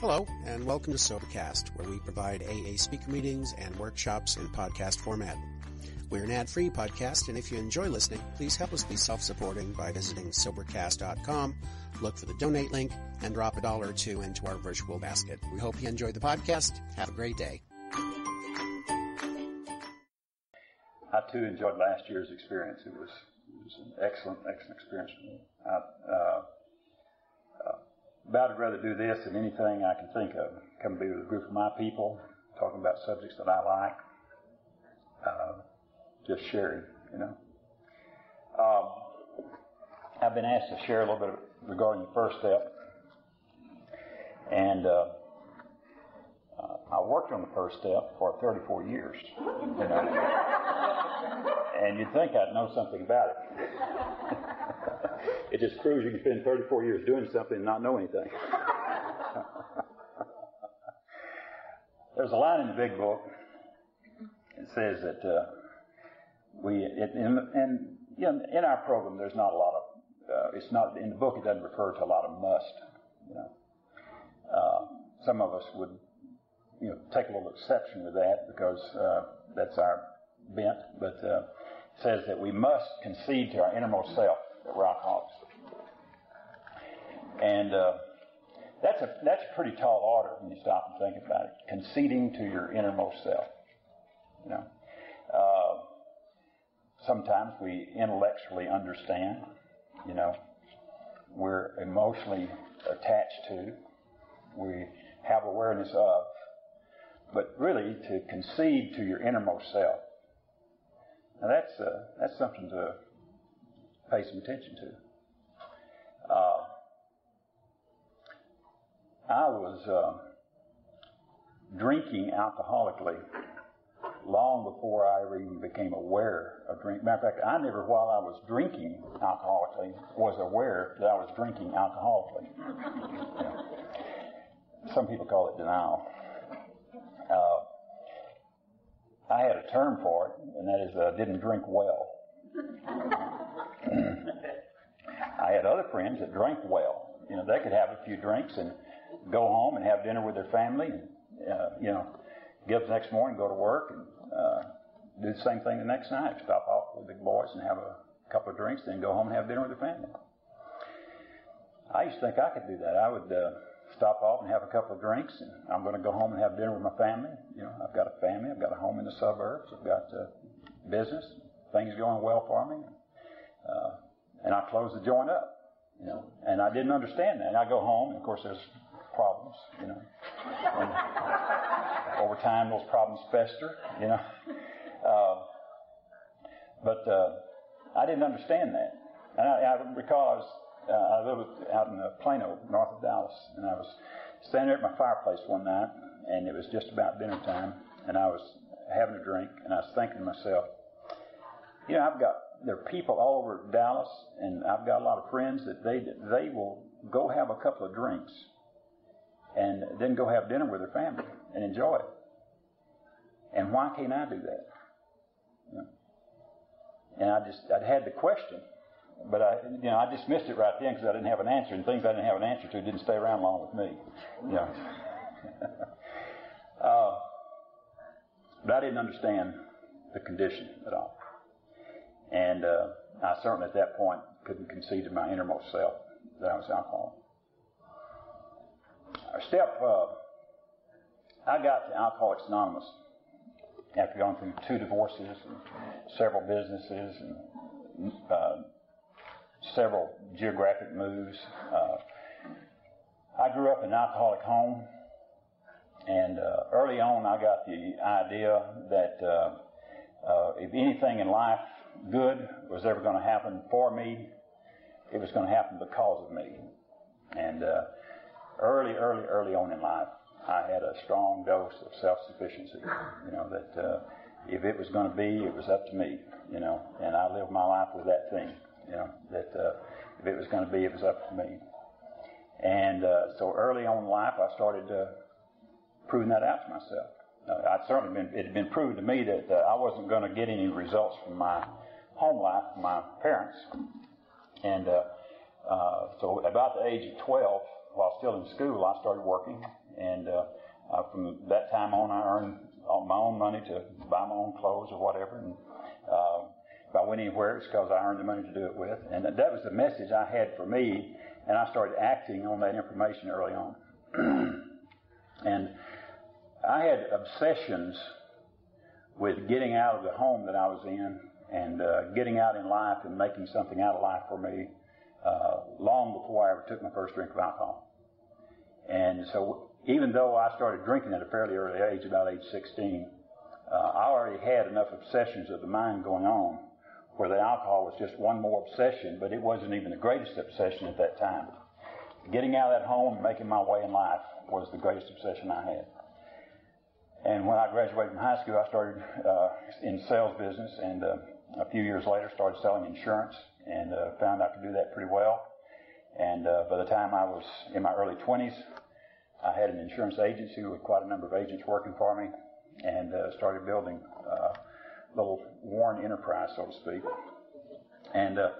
Hello, and welcome to Sobercast, where we provide AA speaker meetings and workshops in podcast format. We're an ad-free podcast, and if you enjoy listening, please help us be self-supporting by visiting Sobercast.com, look for the donate link, and drop a dollar or two into our virtual basket. We hope you enjoy the podcast. Have a great day. I too enjoyed last year's experience. It was, it was an excellent, excellent experience for me. I, uh, about I'd rather do this than anything I can think of. Come be with a group of my people, talking about subjects that I like, uh, just sharing, you know. Um, I've been asked to share a little bit regarding the first step, and uh, uh, I worked on the first step for 34 years, you know, and you'd think I'd know something about it. it just proves you can spend 34 years doing something and not know anything. There's a line in the big book. It says that uh, we, it, in, you know, in our program, there's not a lot of, uh, it's not, in the book, it doesn't refer to a lot of must. You know. Uh, some of us would, you know, take a little exception with that because uh, that's our bent, but uh, it says that we must concede to our innermost self that we're alcoholics. And uh, that's a that's a pretty tall order when you stop and think about it. Conceding to your innermost self. You know, uh, sometimes we intellectually understand. You know, we're emotionally attached to. We have awareness of. But really, to concede to your innermost self. Now that's uh, that's something to pay some attention to. Uh, I was uh, drinking alcoholically long before I ever even became aware of drink. Matter of fact, I never, while I was drinking alcoholically, was aware that I was drinking alcoholically. Some people call it denial. Uh, I had a term for it, and that is uh, didn't drink well. I had other friends that drank well. You know, they could have a few drinks and go home and have dinner with their family, and uh, you know, get up the next morning, go to work, and uh, do the same thing the next night. Stop off with the boys and have a couple of drinks, then go home and have dinner with their family. I used to think I could do that. I would uh, stop off and have a couple of drinks, and I'm going to go home and have dinner with my family. You know, I've got a family, I've got a home in the suburbs, I've got uh, business, things going well for me. Uh, and I close the joint up. You know, and I didn't understand that. And I go home, and of course, there's problems. You know, and over time, those problems fester. You know, uh, but uh, I didn't understand that. And I, I recall I was uh, I lived out in uh, Plano, north of Dallas, and I was standing there at my fireplace one night, and it was just about dinner time, and I was having a drink, and I was thinking to myself, you know, I've got there are people all over Dallas, and I've got a lot of friends that they they will go have a couple of drinks, and then go have dinner with her family and enjoy it. And why can't I do that? You know? And I just I'd had the question, but I you know I dismissed it right then because I didn't have an answer, and things I didn't have an answer to didn't stay around long with me. You know. uh, but I didn't understand the condition at all. And uh, I certainly at that point couldn't concede to my innermost self that I was alcoholic. Step, uh, I got to Alcoholics Anonymous after going through two divorces and several businesses and uh, several geographic moves. Uh, I grew up in an alcoholic home, and uh, early on I got the idea that uh, uh, if anything in life good was ever going to happen for me, it was going to happen because of me. And uh, early, early, early on in life, I had a strong dose of self-sufficiency. You know that uh, if it was going to be, it was up to me. You know, and I lived my life with that thing. You know that uh, if it was going to be, it was up to me. And uh, so early on in life, I started uh, proving that out to myself. Uh, I'd certainly been, it had been proven to me that uh, I wasn't going to get any results from my home life from my parents. And uh, uh, so about the age of 12, while still in school, I started working And uh, uh, from that time on, I earned my own money to buy my own clothes or whatever. And uh, if I went anywhere, it's because I earned the money to do it with. And that was the message I had for me, and I started acting on that information early on. and I had obsessions with getting out of the home that I was in and uh, getting out in life and making something out of life for me uh, long before I ever took my first drink of alcohol. And so even though I started drinking at a fairly early age, about age 16, uh, I already had enough obsessions of the mind going on where the alcohol was just one more obsession, but it wasn't even the greatest obsession at that time. Getting out of that home and making my way in life was the greatest obsession I had. And when I graduated from high school, I started uh, in sales business, and uh, a few years later, started selling insurance, and uh, found I could do that pretty well. And uh, by the time I was in my early 20s, I had an insurance agency with quite a number of agents working for me, and uh, started building a little Warren enterprise, so to speak, and uh,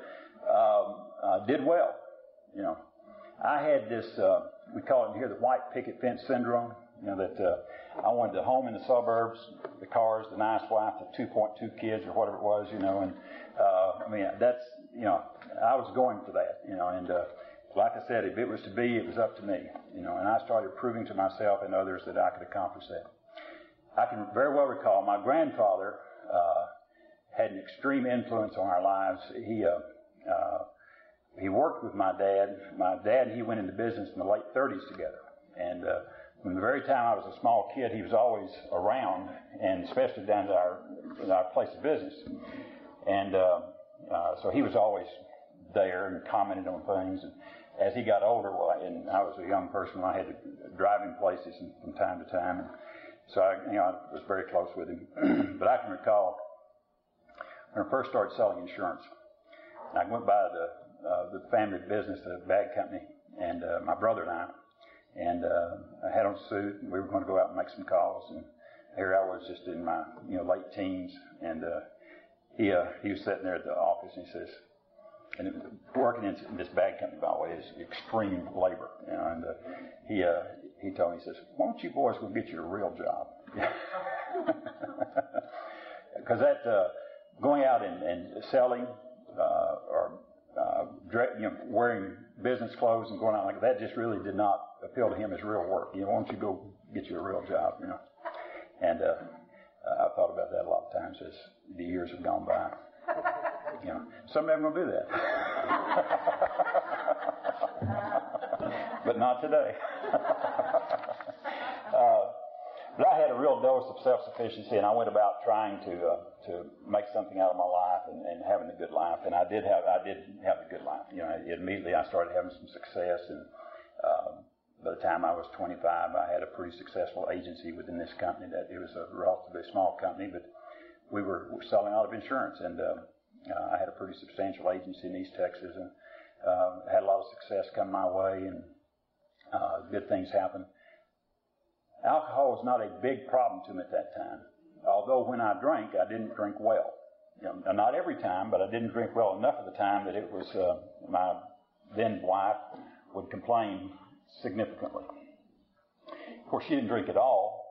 um, did well. You know, I had this. we call it here the white picket fence syndrome. You know that uh, I wanted the home in the suburbs, the cars, the nice wife, the 2.2 kids or whatever it was. You know, and uh, I mean that's you know I was going for that. You know, and uh, like I said, if it was to be, it was up to me. You know, and I started proving to myself and others that I could accomplish that. I can very well recall my grandfather uh, had an extreme influence on our lives. He uh, uh, he worked with my dad. My dad and he went into business in the late 30s together, and uh, from the very time I was a small kid, he was always around, and especially down to our, our place of business. And uh, uh, so he was always there and commented on things. And as he got older, well, and I was a young person, I had to drive him places from time to time. And so I, you know, I was very close with him. but I can recall when I first started selling insurance, I went by the uh, the family business, the bag company, and uh, my brother and I and uh, I had on a suit. And we were going to go out and make some calls, and here I was, just in my you know late teens, and uh, he uh, he was sitting there at the office, and he says, and working in this bag company, by the way, is extreme labor, and uh, he uh, he told me, he says, why don't you boys go get you a real job? Because that uh, going out and, and selling uh, or uh, you know, wearing business clothes and going out like that just really did not appeal to him as real work. You know, why don't you go get you a real job, you know? And uh, I've thought about that a lot of times as the years have gone by. You know, someday I'm going to do that. but not today. uh, but I had a real dose of self-sufficiency, and I went about trying to uh, to make something out of my life and, and having a good life. And I did have I did have a good life. You know, immediately I started having some success, and um, by the time I was 25, I had a pretty successful agency within this company. That it was a relatively small company, but we were selling lot of insurance, and uh, uh, I had a pretty substantial agency in East Texas, and uh, had a lot of success come my way, and uh, good things happened. Alcohol was not a big problem to me at that time. Although when I drank, I didn't drink well. You know, not every time, but I didn't drink well enough of the time that it was uh, my then wife would complain significantly. Of course, she didn't drink at all,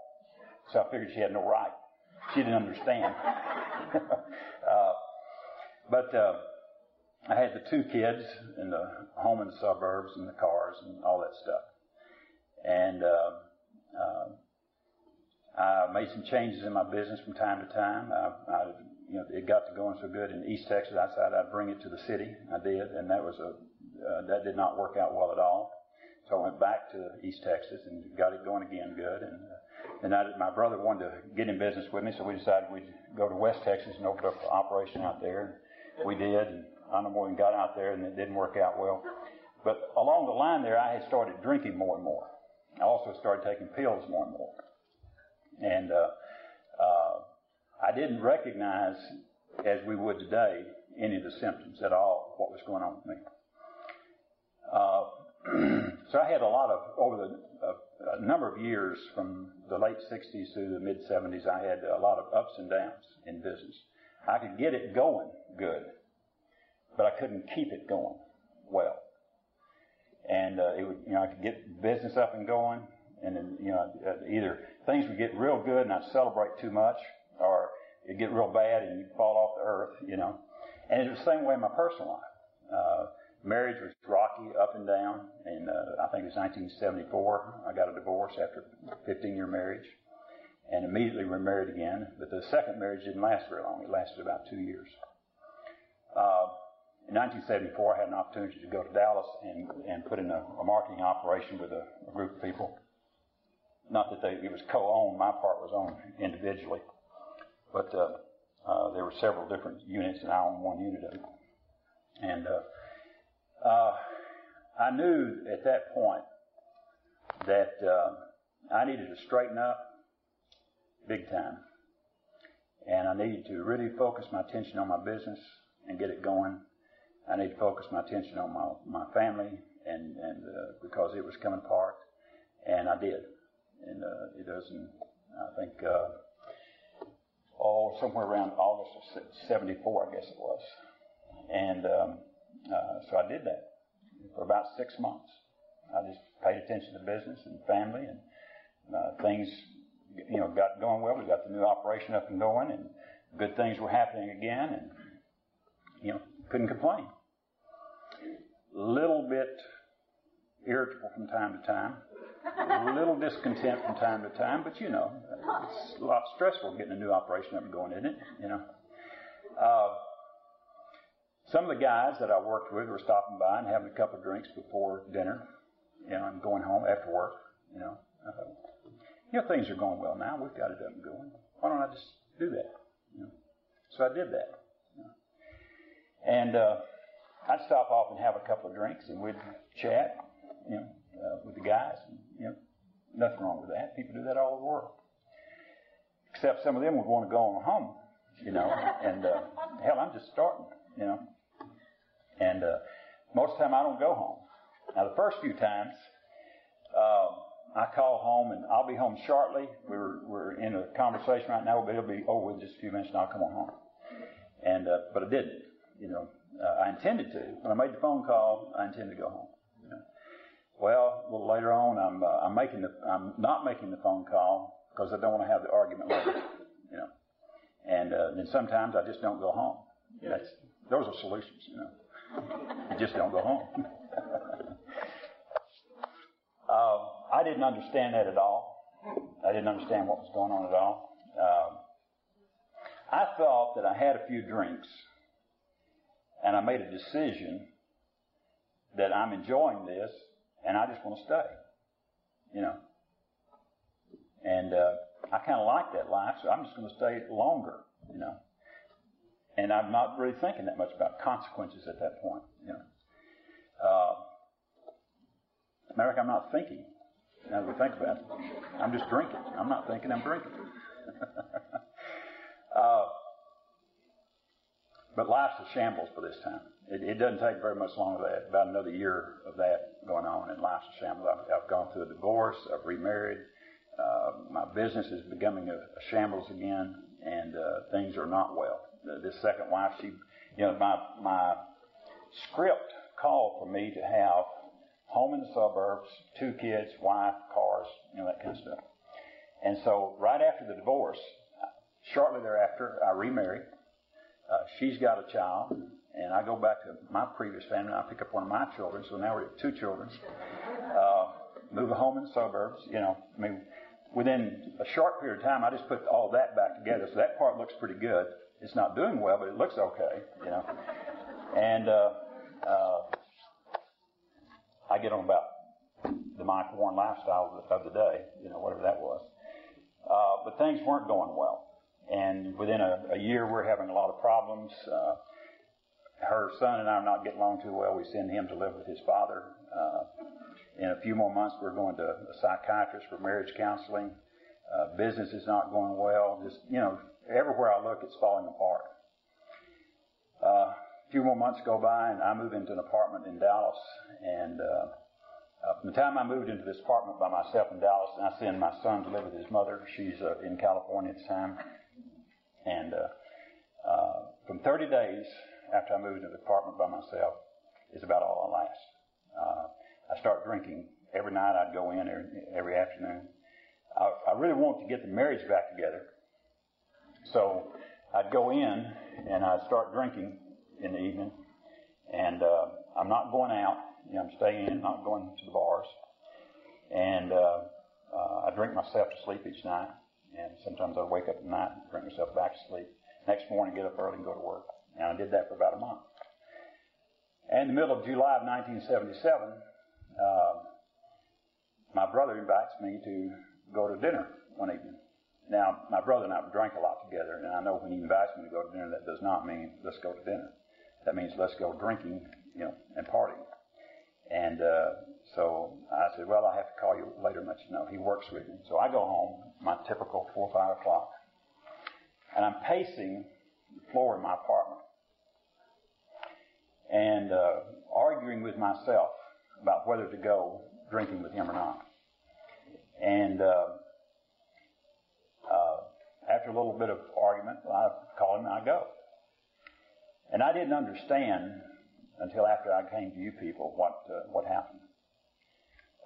so I figured she had no right. She didn't understand. uh, but uh, I had the two kids in the home in the suburbs and the cars and all that stuff. And uh, uh, I made some changes in my business from time to time. I, I, you know, it got to going so good in East Texas. I decided I'd bring it to the city. I did, and that was a uh, that did not work out well at all. So I went back to East Texas and got it going again good. And uh, and I, my brother wanted to get in business with me, so we decided we'd go to West Texas and open up an operation out there. We did, and I know than got out there, and it didn't work out well. But along the line there, I had started drinking more and more. I also started taking pills more and more. And uh, uh, I didn't recognize, as we would today, any of the symptoms at all, what was going on with me. Uh, so I had a lot of, over the, uh, a number of years from the late 60s to the mid 70s, I had a lot of ups and downs in business. I could get it going good, but I couldn't keep it going well and uh, it would, you know, I could get business up and going, And then, you know, either things would get real good and I'd celebrate too much, or it'd get real bad and you'd fall off the earth, you know. And it was the same way in my personal life. Uh, marriage was rocky, up and down. And uh, I think it was 1974. I got a divorce after 15 year marriage and immediately remarried again. But the second marriage didn't last very long. It lasted about two years. Uh, in 1974, I had an opportunity to go to Dallas and, and put in a, a marketing operation with a, a, group of people. Not that they, it was co-owned, my part was owned individually. But uh, uh, there were several different units, and I owned one unit of it. And uh, uh, I knew at that point that uh, I needed to straighten up big time. And I needed to really focus my attention on my business and get it going. I need to focus my attention on my, my family and, and uh, because it was coming apart. And I did. And uh, it in, I think, uh, oh, somewhere around August of 74, I guess it was. And um, uh, so I did that for about six months. I just paid attention to business and family and uh, things you know, got going well. We got the new operation up and going, and good things were happening again, and you know, couldn't complain. Little bit irritable from time to time, a little discontent from time to time, but you know, it's a lot stressful getting a new operation up and going, isn't it? You know. Uh, some of the guys that I worked with were stopping by and having a couple of drinks before dinner, you know, and going home after work, you know. Uh, you know, things are going well now. We've got it up and going. Why don't I just do that? You know? So I did that. You know? And uh, I'd stop off and have a couple of drinks, and we'd chat, you know, uh, with the guys. And, you know, nothing wrong with that. People do that all over the world. Except some of them would want to go on home, you know. and uh, hell, I'm just starting, you know. And uh, most of the time, I don't go home. Now, the first few times. Um, I call home and I'll be home shortly. We're, we're in a conversation right now, but it'll be over in just a few minutes and I'll come on home. And, uh, but I didn't, you know, uh, I intended to. When I made the phone call, I intended to go home. You know. Well, a little later on, I'm, uh, I'm making the, I'm not making the phone call because I don't want to have the argument later, you know. And, uh, then sometimes I just don't go home. That's, those are solutions, you know. Just don't go home. um, I didn't understand that at all. I didn't understand what was going on at all. Um, I thought that I had a few drinks, and I made a decision that I'm enjoying this, and I just want to stay. You know. And uh, I kind of like that life, so I'm just going to stay longer. You know. And I'm not really thinking that much about consequences at that point. You know. Uh, America, I'm not thinking now that we think about it. I'm just drinking. I'm not thinking I'm drinking. uh, but life's a shambles for this time. It, it, doesn't take very much longer than that. About another year of that going on, and life's a shambles. I've, I've gone through a divorce. I've remarried. Uh, my business is becoming a, a shambles again, and uh, things are not well. This second wife, she, you know, my my script called for me to have home in the suburbs, two kids, wife, cars, you know, that kind of stuff. And so right after the divorce, shortly thereafter, I remarried. Uh, she's got a child, and I go back to my previous family. I pick up one of my children, so now we have two children. Uh, move a home in the suburbs. You know, I mean, within a short period of time, I just put all that back together. So that part looks pretty good. It's not doing well, but it looks okay. You know, and uh, uh, I get on about the Mike Warren lifestyle of the day, you know, whatever that was. Uh, but things weren't going well. And within a, a year, we're having a lot of problems. Uh, her son and I are not getting along too well. We send him to live with his father. Uh, in a few more months, we're going to a psychiatrist for marriage counseling. Uh, business is not going well. Just, you know, everywhere I look, it's falling apart. Uh, a few more months go by, and I move into an apartment in Dallas. And uh, uh, from the time I moved into this apartment by myself in Dallas, and I send my son to live with his mother. She's uh, in California at the time. And uh, uh, from 30 days after I moved into the apartment by myself is about all I last. Uh, I start drinking every night I'd go in every, every afternoon. I, I really wanted to get the marriage back together. So I'd go in and I'd start drinking in the evening. And uh, I'm not going out. You know, I'm staying in, not going to the bars. And uh, uh, I drink myself to sleep each night. And sometimes I'd wake up at night and drink myself back to sleep. Next morning, get up early and go to work. And I did that for about a month. And in the middle of July of 1977, uh, my brother invites me to go to dinner one evening. Now, my brother and I drank a lot together, and I know when he invites me to go to dinner, that does not mean let's go to dinner. That means let's go drinking, you know, and partying. And uh, so I said, well, I have to call you later let you know. He works with me. So I go home, my typical 4 or 5 o'clock, and I'm pacing the floor in my apartment and uh, arguing with myself about whether to go drinking with him or not. And uh, uh, after a little bit of argument, I call him and I go. And I didn't understand until after I came to you people what uh, what happened.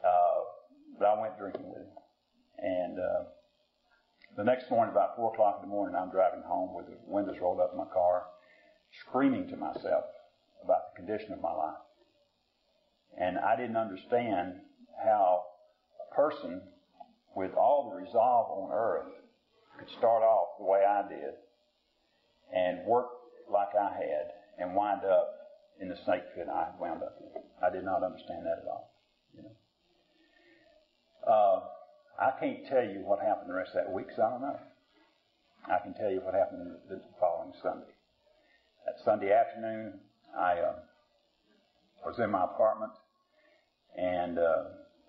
Uh, but I went drinking with him, and uh, the next morning, about four o'clock in the morning, I'm driving home with the windows rolled up in my car, screaming to myself about the condition of my life. And I didn't understand how a person with all the resolve on earth could start off the way I did and work like I had and wind up in the snake pit I wound up in. I did not understand that at all. You know. Uh, I can't tell you what happened the rest of that week because I don't know. I can tell you what happened the following Sunday. That Sunday afternoon, I uh, was in my apartment, and uh,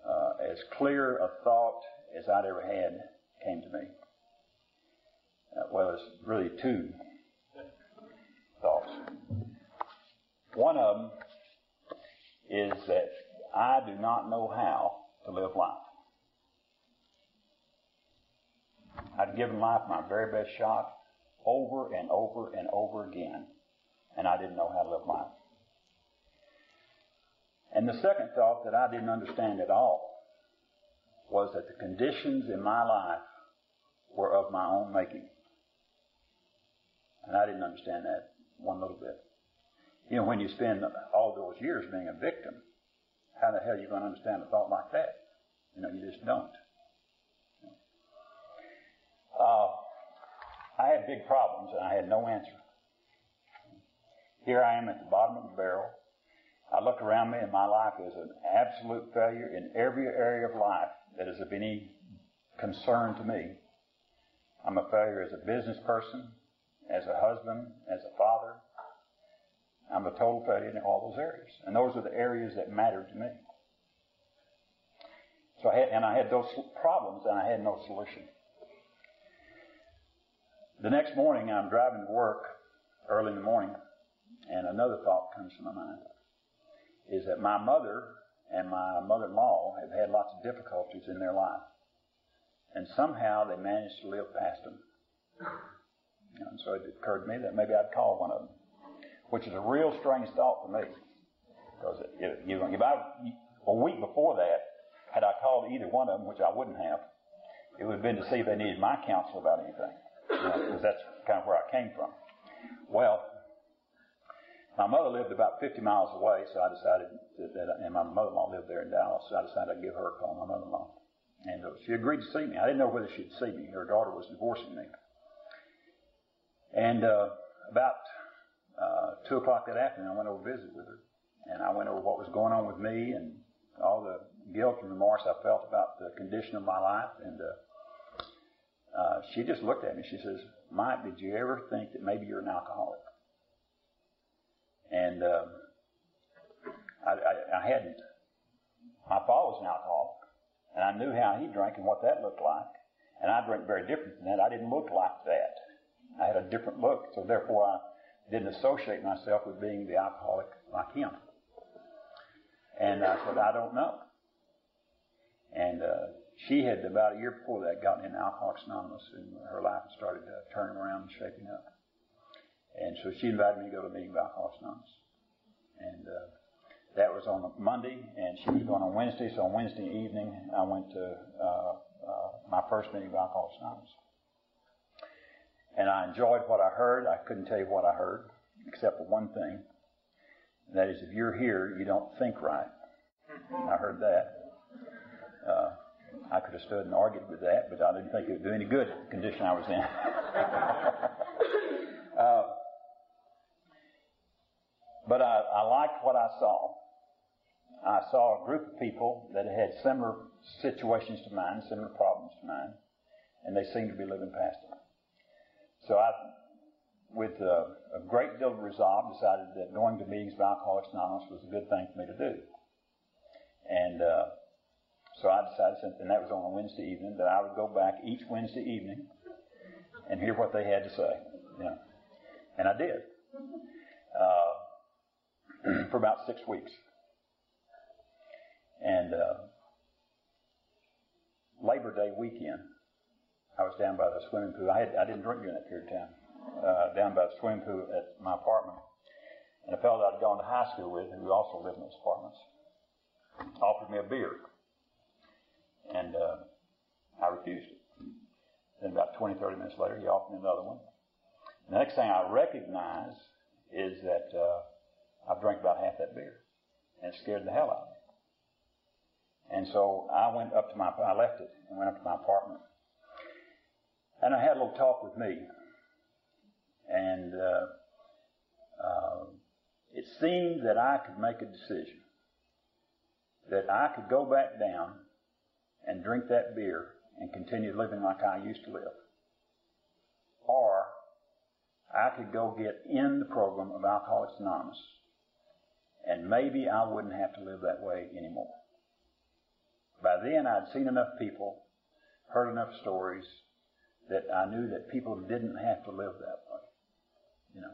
uh, as clear a thought as I'd ever had came to me. Uh, well, it's really two thoughts. One of them is that I do not know how to live life. I'd given life my very best shot over and over and over again, and I didn't know how to live life. And the second thought that I didn't understand at all was that the conditions in my life were of my own making. And I didn't understand that one little bit. You know, when you spend all those years being a victim, how the hell are you going to understand a thought like that? You know, you just don't. Uh, I had big problems and I had no answer. Here I am at the bottom of the barrel. I look around me and my life is an absolute failure in every area of life that is of any concern to me. I'm a failure as a business person, as a husband, as a father. I'm a total failure in all those areas. And those are the areas that matter to me. So I had, and I had those problems and I had no solution. The next morning, I'm driving to work early in the morning, and another thought comes to my mind is that my mother and my mother-in-law have had lots of difficulties in their life. And somehow they managed to live past them. And so it occurred to me that maybe I'd call one of them, which is a real strange thought for me. Because if, if I, a week before that, had I called either one of them, which I wouldn't have, it would have been to see if they needed my counsel about anything because that's kind of where I came from. Well, my mother lived about 50 miles away, so I decided that, that and my mother-in-law lived there in Dallas, so I decided I'd give her a call, my mother-in-law. And uh, she agreed to see me. I didn't know whether she'd see me. Her daughter was divorcing me. And uh, about uh, 2 o'clock that afternoon, I went over to visit with her. And I went over what was going on with me and all the guilt and remorse I felt about the condition of my life. And uh, uh, she just looked at me. She says, Mike, did you ever think that maybe you're an alcoholic? And um, I, I, I hadn't. My father was an alcoholic, and I knew how he drank and what that looked like. And I drank very different than that. I didn't look like that. I had a different look, so therefore I didn't associate myself with being the alcoholic like him. And I said, I don't know. And uh, she had about a year before that gotten in Alcoholics Anonymous, and her life started uh, turning around and shaping up. And so she invited me to go to a meeting of Alcoholics Anonymous, and uh, that was on a Monday, and she was going on Wednesday. So on Wednesday evening, I went to uh, uh, my first meeting of Alcoholics Anonymous. And I enjoyed what I heard. I couldn't tell you what I heard, except for one thing. And that is, if you're here, you don't think right. I heard that. Uh, I could have stood and argued with that, but I didn't think it would do any good the condition I was in. uh, but I, I liked what I saw. I saw a group of people that had similar situations to mine, similar problems to mine, and they seemed to be living past them. So I, with a, a great deal of resolve, decided that going to meetings of Alcoholics Anonymous was a good thing for me to do. And uh, so I decided, and that was on a Wednesday evening, that I would go back each Wednesday evening and hear what they had to say. And I did uh, for about six weeks. And uh, Labor Day weekend, I was down by the swimming pool. I, had, I didn't drink during that period of time. Uh, down by the swimming pool at my apartment. And a fellow that I'd gone to high school with, who also lived in those apartments, offered me a beer. And uh, I refused it. Then about 20, 30 minutes later, he offered me another one. The next thing I recognize is that uh, I've drank about half that beer. And it scared the hell out of me. And so I went up to my, I left it and went up to my apartment. And I had a little talk with me. And uh, uh, it seemed that I could make a decision. That I could go back down and drink that beer and continue living like I used to live. Or I could go get in the program of Alcoholics Anonymous and maybe I wouldn't have to live that way anymore. By then I'd seen enough people, heard enough stories that I knew that people didn't have to live that way. You know.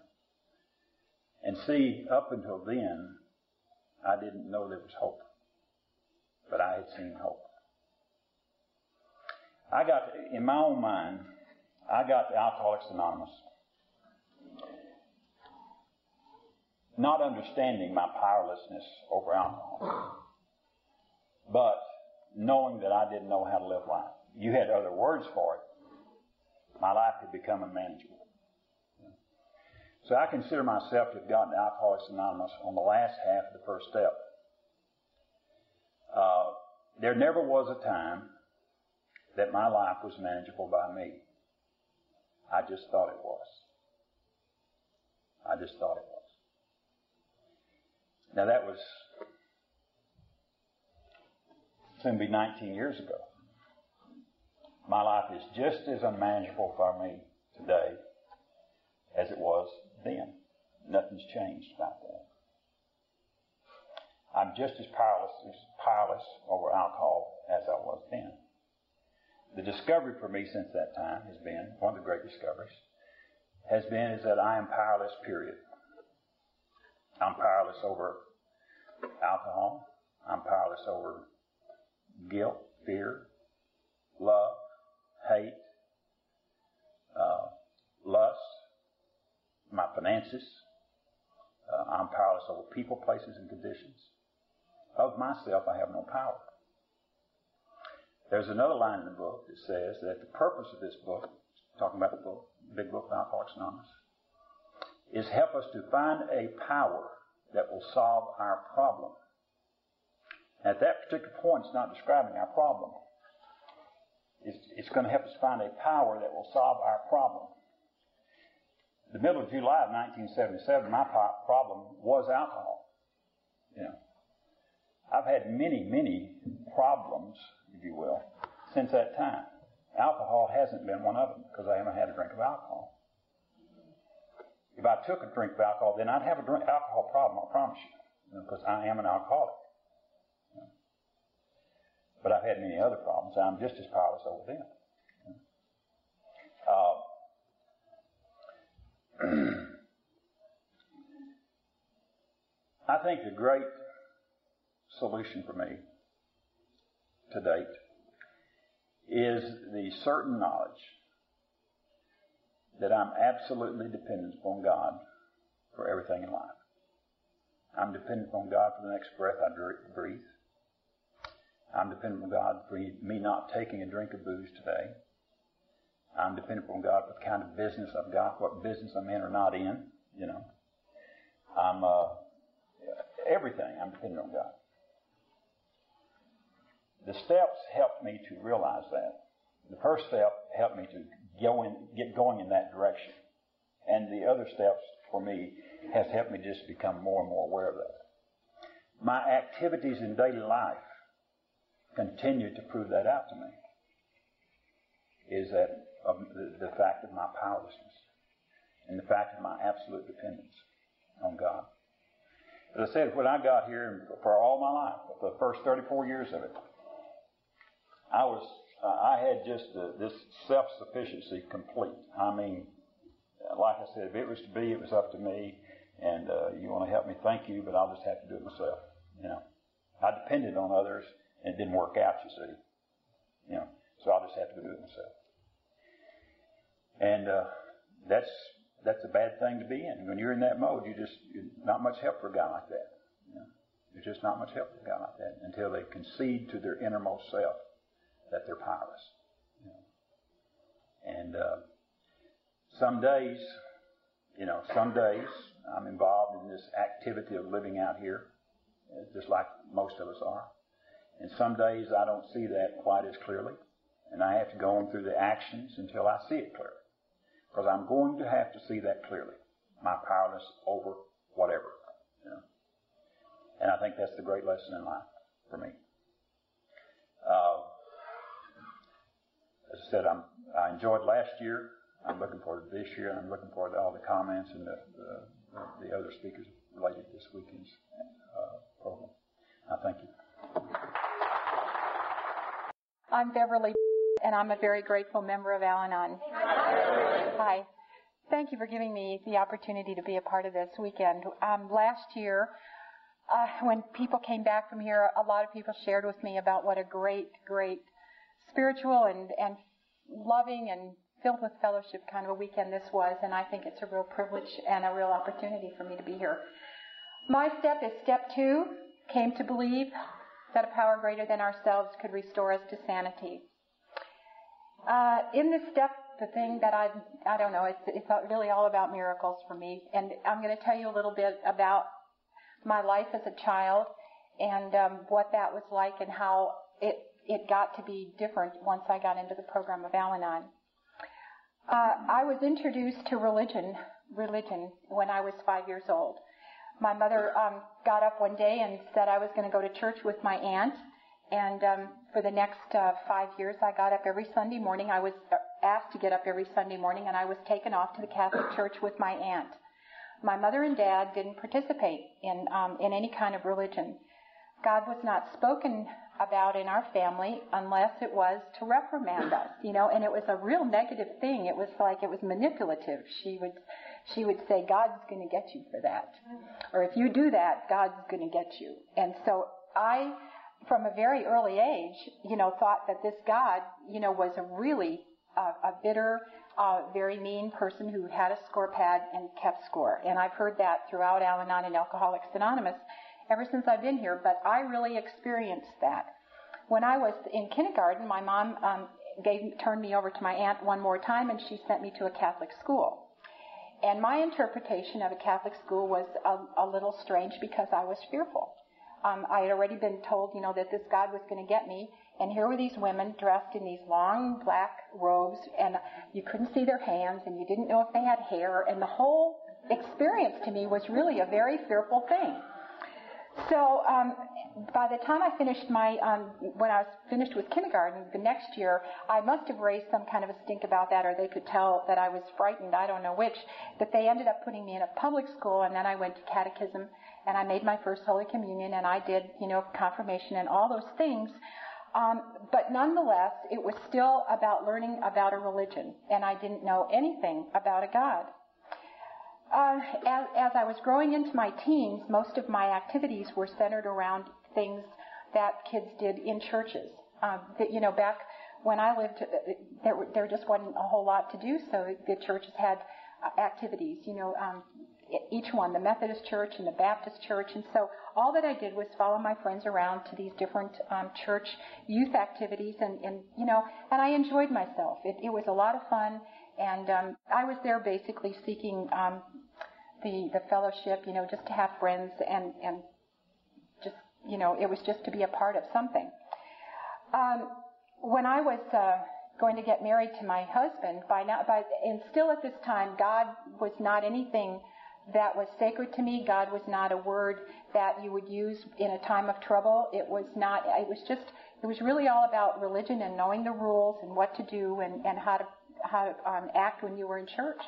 And see, up until then, I didn't know there was hope. But I had seen hope. I got, in my own mind, I got Alcoholics Anonymous not understanding my powerlessness over alcohol, but knowing that I didn't know how to live life. You had other words for it. My life had become unmanageable. So I consider myself to have gotten Alcoholics Anonymous on the last half of the first step. Uh, there never was a time that my life was manageable by me. I just thought it was. I just thought it was. Now that was soon be 19 years ago. My life is just as unmanageable for me today as it was then. Nothing's changed about that. I'm just as powerless, as powerless over alcohol as I was then. The discovery for me since that time has been, one of the great discoveries, has been is that I am powerless, period. I'm powerless over alcohol. I'm powerless over guilt, fear, love, hate, uh, lust, my finances. Uh, I'm powerless over people, places, and conditions. Of myself, I have no power. There's another line in the book that says that the purpose of this book, talking about the book, big book of Alcoholics Anonymous, is help us to find a power that will solve our problem. At that particular point, it's not describing our problem. It's, it's going to help us find a power that will solve our problem. The middle of July of 1977, my problem was alcohol. You know, I've had many, many problems, if you will, since that time. Alcohol hasn't been one of them because I haven't had a drink of alcohol. If I took a drink of alcohol, then I'd have a drink, alcohol problem, I promise you, because I am an alcoholic. But I've had many other problems. I'm just as powerless over them. Uh, I think the great solution for me to date is the certain knowledge that I'm absolutely dependent upon God for everything in life. I'm dependent on God for the next breath I breathe. I'm dependent on God for me not taking a drink of booze today. I'm dependent on God for the kind of business I've got, what business I'm in or not in, you know. I'm, uh, everything I'm dependent on God. The steps helped me to realize that. The first step helped me to go in, get going in that direction. And the other steps for me has helped me just become more and more aware of that. My activities in daily life continue to prove that out to me. Is that the, the fact of my powerlessness and the fact of my absolute dependence on God. As I said, when I got here, for all my life, the first 34 years of it, I was, uh, I had just uh, this self-sufficiency complete. I mean, like I said, if it was to be, it was up to me. And uh, you want to help me, thank you, but I'll just have to do it myself. You know, I depended on others, and it didn't work out. You see, you know, so I'll just have to do it myself. And uh, that's that's a bad thing to be in. When you're in that mode, you just you're not much help for a guy like that. You know? There's just not much help for a guy like that until they concede to their innermost self that they're powerless. You know? And uh, some days, you know, some days I'm involved in this activity of living out here, just like most of us are. And some days I don't see that quite as clearly, and I have to go on through the actions until I see it clearly. Because I'm going to have to see that clearly. My powerless over whatever. You know? And I think that's the great lesson in life for me. Uh, as I said, I'm, I enjoyed last year. I'm looking forward to this year, and I'm looking forward to all the comments and the, the, the other speakers related to this weekend's uh, program. I thank you. I'm Beverly and I'm a very grateful member of Al Anon. Hi. Thank you for giving me the opportunity to be a part of this weekend. Um, last year, uh, when people came back from here, a lot of people shared with me about what a great, great spiritual and, and loving and filled with fellowship kind of a weekend this was, and I think it's a real privilege and a real opportunity for me to be here. My step is step two, came to believe that a power greater than ourselves could restore us to sanity. Uh, in this step, the thing that I, I don't know, it's, it's really all about miracles for me. And I'm going to tell you a little bit about my life as a child and um, what that was like and how it, it got to be different once I got into the program of Al-Anon. Uh, I was introduced to religion, religion when I was five years old. My mother um, got up one day and said I was going to go to church with my aunt and um, for the next uh, five years, I got up every Sunday morning. I was uh, asked to get up every Sunday morning, and I was taken off to the Catholic Church with my aunt. My mother and dad didn't participate in um, in any kind of religion. God was not spoken about in our family unless it was to reprimand us, you know, and it was a real negative thing. It was like it was manipulative. She would she would say, God's going to get you for that. Or if you do that, God's going to get you. And so I from a very early age, you know, thought that this God, you know, was a really uh, a bitter, uh, very mean person who had a score pad and kept score. And I've heard that throughout Al-Anon and Alcoholics Anonymous ever since I've been here, but I really experienced that. When I was in kindergarten, my mom um, gave, turned me over to my aunt one more time and she sent me to a Catholic school. And my interpretation of a Catholic school was a, a little strange because I was fearful. Um, I had already been told, you know, that this God was going to get me. And here were these women dressed in these long black robes, and you couldn't see their hands, and you didn't know if they had hair. And the whole experience to me was really a very fearful thing. So um, by the time I finished my, um, when I was finished with kindergarten, the next year, I must have raised some kind of a stink about that, or they could tell that I was frightened. I don't know which. But they ended up putting me in a public school, and then I went to catechism, and I made my first Holy Communion, and I did, you know, confirmation and all those things. Um, but nonetheless, it was still about learning about a religion, and I didn't know anything about a God. Uh, as, as, I was growing into my teens, most of my activities were centered around things that kids did in churches. Um, that, you know, back when I lived, there, there just wasn't a whole lot to do, so the churches had activities, you know, um, each one, the Methodist Church and the Baptist Church. And so all that I did was follow my friends around to these different um, church youth activities, and, and you know, and I enjoyed myself. It, it was a lot of fun, and um, I was there basically seeking um, the the fellowship, you know, just to have friends and and you know, it was just to be a part of something. Um, when I was uh, going to get married to my husband, by now, by and still at this time, God was not anything that was sacred to me. God was not a word that you would use in a time of trouble. It was not. It was just. It was really all about religion and knowing the rules and what to do and, and how to how to um, act when you were in church.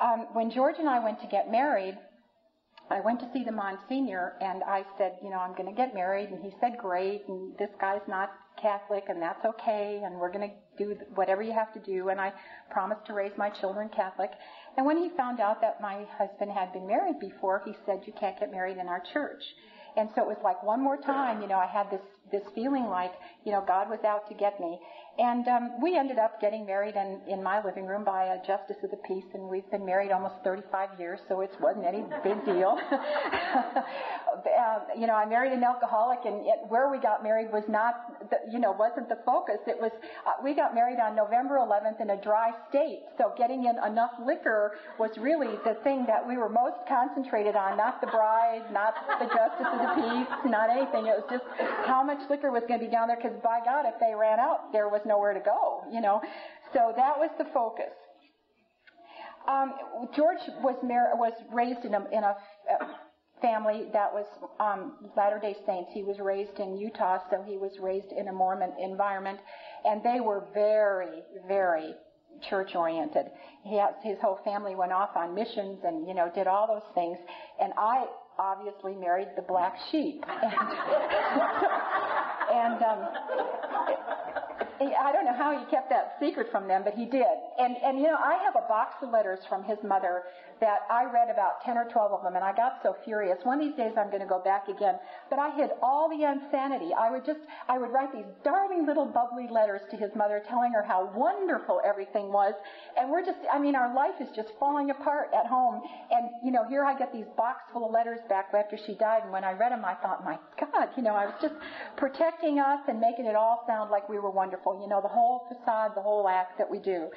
Um, when George and I went to get married, I went to see the Monsignor and I said, you know, I'm going to get married, and he said, great, and this guy's not Catholic, and that's okay, and we're going to do whatever you have to do, and I promised to raise my children Catholic. And when he found out that my husband had been married before, he said, you can't get married in our church. And so it was like one more time, you know, I had this this feeling like, you know, God was out to get me. And um, we ended up getting married in, in my living room by a justice of the peace, and we've been married almost 35 years, so it wasn't any big deal. uh, you know, I married an alcoholic, and it, where we got married was not, the, you know, wasn't the focus. It was uh, we got married on November 11th in a dry state, so getting in enough liquor was really the thing that we were most concentrated on, not the bride, not the justice of the peace, not anything. It was just how much liquor was going to be down there, because by God, if they ran out, there was nowhere to go, you know. So that was the focus. Um, George was mar- was raised in a, in a family that was um, Latter Day Saints. He was raised in Utah, so he was raised in a Mormon environment, and they were very, very church oriented. His whole family went off on missions and you know did all those things, and I obviously married the black sheep. And, and um, I don't know how he kept that secret from them, but he did. And, and you know, I have a box of letters from his mother that I read about 10 or 12 of them, and I got so furious. One of these days I'm going to go back again. But I hid all the insanity. I would just, I would write these darling little bubbly letters to his mother telling her how wonderful everything was. And we're just, I mean, our life is just falling apart at home. And, you know, here I get these box full of letters back after she died, and when I read them, I thought, my God, you know, I was just protecting us and making it all sound like we were wonderful you know, the whole facade, the whole act that we do.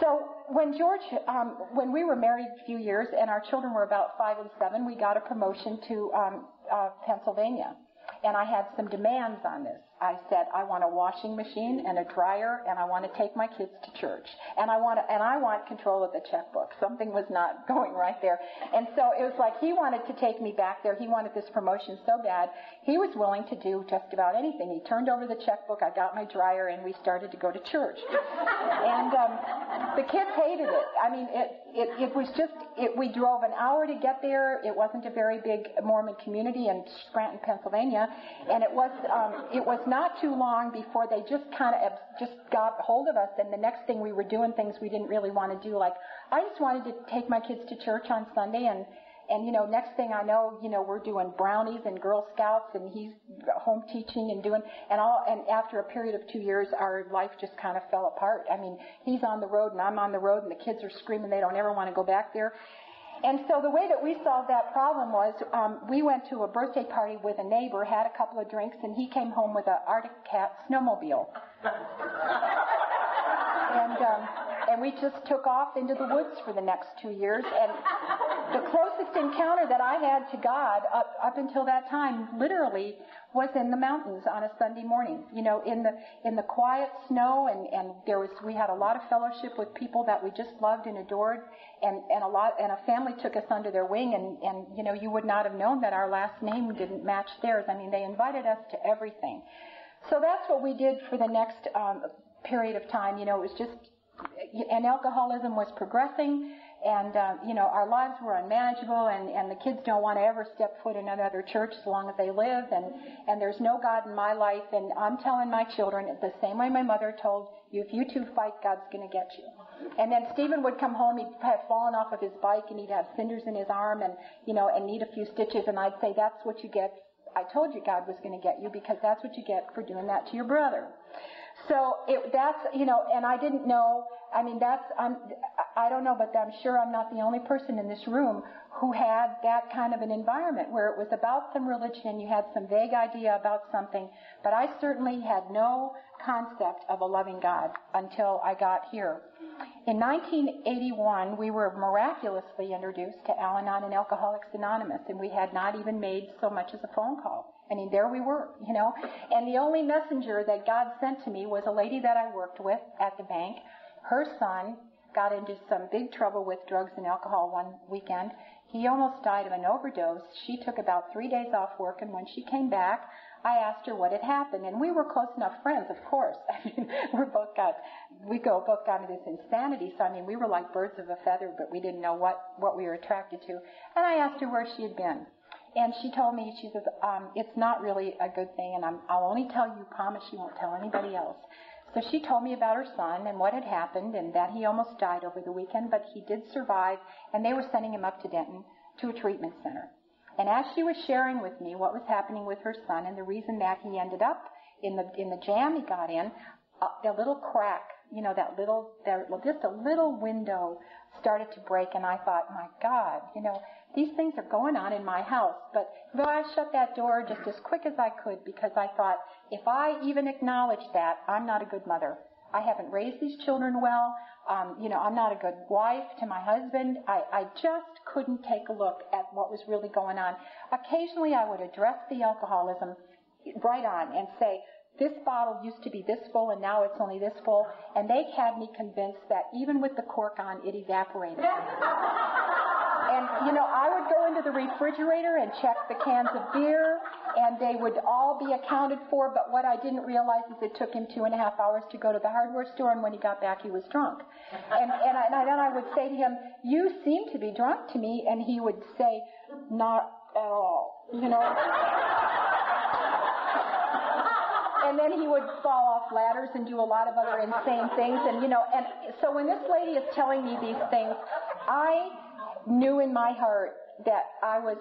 So when George, um, when we were married a few years and our children were about five and seven, we got a promotion to um, uh, Pennsylvania, and I had some demands on this. I said I want a washing machine and a dryer, and I want to take my kids to church, and I want to, and I want control of the checkbook. Something was not going right there, and so it was like he wanted to take me back there. He wanted this promotion so bad. He was willing to do just about anything. He turned over the checkbook. I got my dryer, and we started to go to church. and um, the kids hated it. I mean, it it, it was just it, we drove an hour to get there. It wasn't a very big Mormon community in Scranton, Pennsylvania, and it was um, it was not too long before they just kind of just got hold of us. And the next thing we were doing things we didn't really want to do. Like I just wanted to take my kids to church on Sunday and and you know, next thing I know, you know, we're doing brownies and Girl Scouts, and he's home teaching and doing, and all. And after a period of two years, our life just kind of fell apart. I mean, he's on the road and I'm on the road, and the kids are screaming they don't ever want to go back there. And so the way that we solved that problem was um, we went to a birthday party with a neighbor, had a couple of drinks, and he came home with an Arctic Cat snowmobile. and um, and we just took off into the woods for the next two years. And the closest encounter that I had to God up, up until that time, literally, was in the mountains on a Sunday morning. You know, in the in the quiet snow, and and there was we had a lot of fellowship with people that we just loved and adored, and and a lot and a family took us under their wing, and and you know you would not have known that our last name didn't match theirs. I mean, they invited us to everything. So that's what we did for the next um, period of time. You know, it was just and alcoholism was progressing and uh, you know our lives were unmanageable and and the kids don't want to ever step foot in another church as long as they live. And and there's no god in my life. And i'm telling my children the same way my mother told you if you two fight god's going to get you. And then stephen would come home. He'd have fallen off of his bike and he'd have cinders in his arm and you know and need a few stitches. And i'd say that's what you get. I told you god was going to get you because that's what you get for doing that to your brother so it, that's, you know, and I didn't know, I mean, that's, um, I don't know, but I'm sure I'm not the only person in this room who had that kind of an environment where it was about some religion, and you had some vague idea about something, but I certainly had no concept of a loving God until I got here. In 1981, we were miraculously introduced to Al Anon and Alcoholics Anonymous, and we had not even made so much as a phone call. I mean, there we were, you know. And the only messenger that God sent to me was a lady that I worked with at the bank. Her son got into some big trouble with drugs and alcohol one weekend. He almost died of an overdose. She took about three days off work, and when she came back, I asked her what had happened, and we were close enough friends, of course. I mean, we're both got, we go both got into this insanity. So I mean, we were like birds of a feather, but we didn't know what what we were attracted to. And I asked her where she had been, and she told me she says um, it's not really a good thing, and I'm, I'll only tell you. Promise you won't tell anybody else. So she told me about her son and what had happened, and that he almost died over the weekend, but he did survive, and they were sending him up to Denton to a treatment center. And as she was sharing with me what was happening with her son and the reason that he ended up in the in the jam he got in, uh, a little crack, you know, that little, that, just a little window started to break, and I thought, my God, you know, these things are going on in my house. But though I shut that door just as quick as I could because I thought, if I even acknowledge that, I'm not a good mother. I haven't raised these children well. Um, you know, I'm not a good wife to my husband. I, I just couldn't take a look at what was really going on. Occasionally I would address the alcoholism right on and say, this bottle used to be this full and now it's only this full. And they had me convinced that even with the cork on, it evaporated. and, you know, I would go into the refrigerator and check the cans of beer and they would all be accounted for. But what I didn't realize is it took him two and a half hours to go to the hardware store and when he got back he was drunk. And, and, I, and then I would say to him, you seem to be drunk to me. And he would say, not at all, you know and then he would fall off ladders and do a lot of other insane things. And you know, and so when this lady is telling me these things, I knew in my heart that I was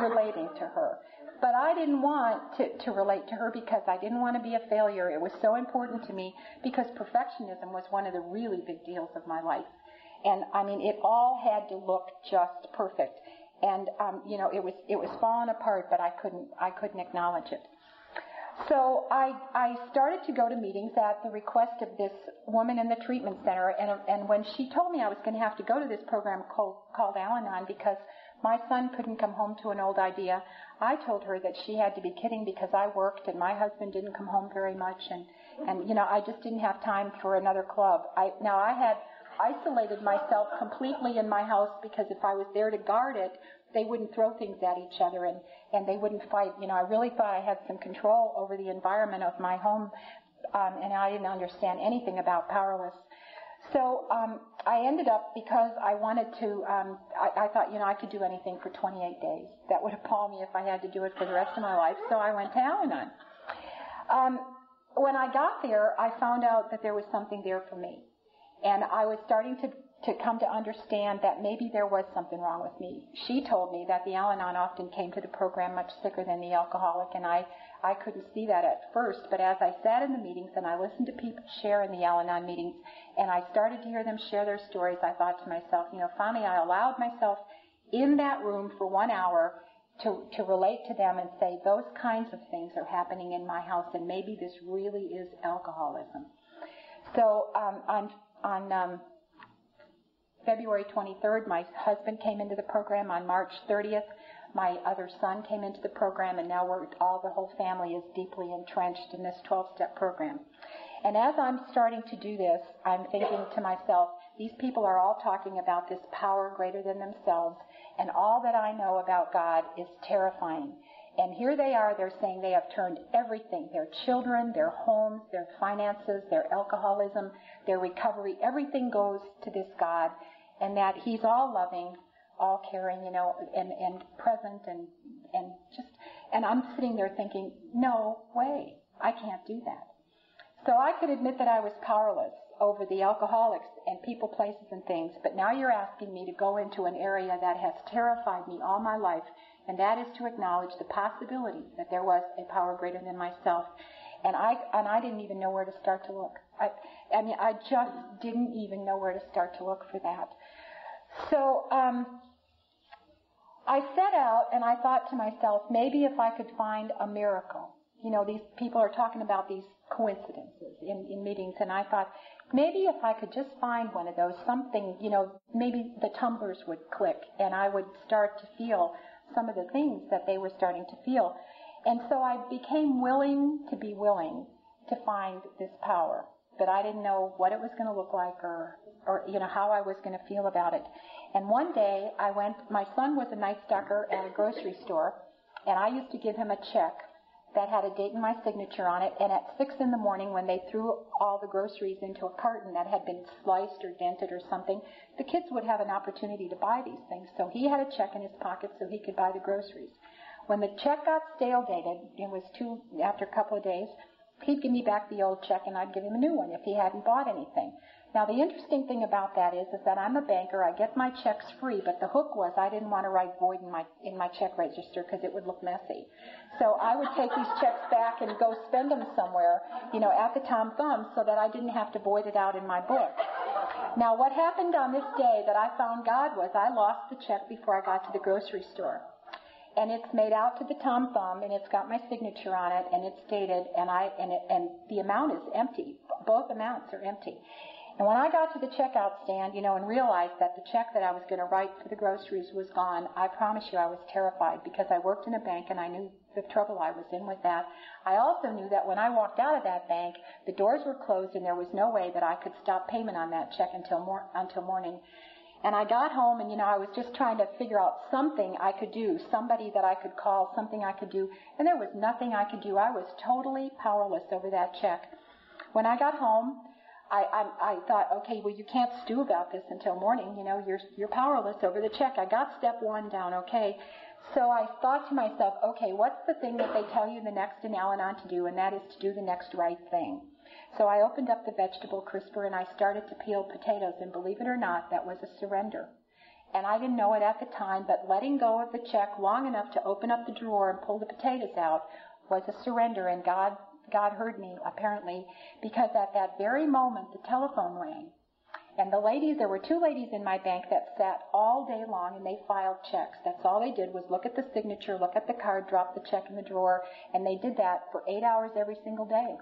relating to her. But I didn't want to, to relate to her because I didn't want to be a failure. It was so important to me because perfectionism was one of the really big deals of my life. And I mean, it all had to look just perfect. And um, you know, it was it was falling apart, but I couldn't I couldn't acknowledge it. So I, I started to go to meetings at the request of this woman in the treatment center, and, and when she told me I was going to have to go to this program called, called Al-Anon because my son couldn't come home to an old idea, I told her that she had to be kidding because I worked and my husband didn't come home very much, and, and you know I just didn't have time for another club. I, now I had isolated myself completely in my house because if I was there to guard it, they wouldn't throw things at each other and, and they wouldn't fight. You know, I really thought I had some control over the environment of my home, um, and I didn't understand anything about powerless. So um, I ended up because I wanted to. Um, I, I thought, you know, I could do anything for 28 days. That would appall me if I had to do it for the rest of my life. So I went to Al-Anon. Um, when I got there, I found out that there was something there for me, and I was starting to to come to understand that maybe there was something wrong with me. She told me that the Al-Anon often came to the program much sicker than the alcoholic, and I, I couldn't see that at first. But as I sat in the meetings and I listened to people share in the Al-Anon meetings, and I started to hear them share their stories, I thought to myself, you know, finally I allowed myself in that room for one hour to, to relate to them and say, those kinds of things are happening in my house, and maybe this really is alcoholism. So um, on, on um, February 23rd, my husband came into the program. On March 30th, my other son came into the program, and now we're, all the whole family is deeply entrenched in this 12-step program. And as I'm starting to do this, I'm thinking to myself, these people are all talking about this power greater than themselves, and all that I know about God is terrifying. And here they are, they're saying they have turned everything their children, their homes, their finances, their alcoholism, their recovery everything goes to this God and that He's all loving, all caring, you know, and, and present and, and just, and I'm sitting there thinking, no way, I can't do that. So I could admit that I was powerless over the alcoholics and people, places, and things, but now you're asking me to go into an area that has terrified me all my life, and that is to acknowledge the possibility that there was a power greater than myself. And I, and I didn't even know where to start to look. I, I mean, I just didn't even know where to start to look for that. So, um, I set out and I thought to myself, maybe if I could find a miracle. You know, these people are talking about these coincidences in, in meetings and I thought, maybe if I could just find one of those, something, you know, maybe the tumblers would click and I would start to feel some of the things that they were starting to feel. And so I became willing to be willing to find this power. But I didn't know what it was going to look like or, or, you know, how I was going to feel about it. And one day I went, my son was a night stalker at a grocery store, and I used to give him a check that had a date and my signature on it. And at six in the morning, when they threw all the groceries into a carton that had been sliced or dented or something, the kids would have an opportunity to buy these things. So he had a check in his pocket so he could buy the groceries. When the check got stale dated, it was two after a couple of days, he'd give me back the old check and I'd give him a new one if he hadn't bought anything. Now the interesting thing about that is, is that I'm a banker. I get my checks free, but the hook was I didn't want to write void in my in my check register because it would look messy. So I would take these checks back and go spend them somewhere, you know, at the Tom Thumb, so that I didn't have to void it out in my book. Now what happened on this day that I found God was I lost the check before I got to the grocery store and it's made out to the Tom Thumb, and it's got my signature on it, and it's dated, and I and it, and the amount is empty. Both amounts are empty. And when I got to the checkout stand, you know, and realized that the check that I was going to write for the groceries was gone, I promise you I was terrified because I worked in a bank and I knew the trouble I was in with that. I also knew that when I walked out of that bank, the doors were closed and there was no way that I could stop payment on that check until mor- until morning. And I got home and, you know, I was just trying to figure out something I could do, somebody that I could call, something I could do. And there was nothing I could do. I was totally powerless over that check. When I got home, I, I, I thought, okay, well, you can't stew about this until morning. You know, you're, you're powerless over the check. I got step one down, okay. So I thought to myself, okay, what's the thing that they tell you the next in Al-Anon to do? And that is to do the next right thing. So I opened up the vegetable crisper and I started to peel potatoes. And believe it or not, that was a surrender. And I didn't know it at the time, but letting go of the check long enough to open up the drawer and pull the potatoes out was a surrender. And God God heard me, apparently, because at that very moment the telephone rang. And the ladies, there were two ladies in my bank that sat all day long and they filed checks. That's all they did was look at the signature, look at the card, drop the check in the drawer, and they did that for eight hours every single day.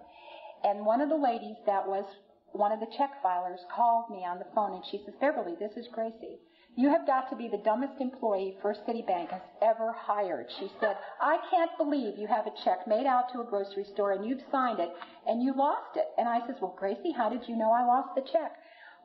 And one of the ladies that was one of the check filers called me on the phone and she says, Beverly, this is Gracie. You have got to be the dumbest employee First City Bank has ever hired. She said, I can't believe you have a check made out to a grocery store and you've signed it and you lost it. And I says, well, Gracie, how did you know I lost the check?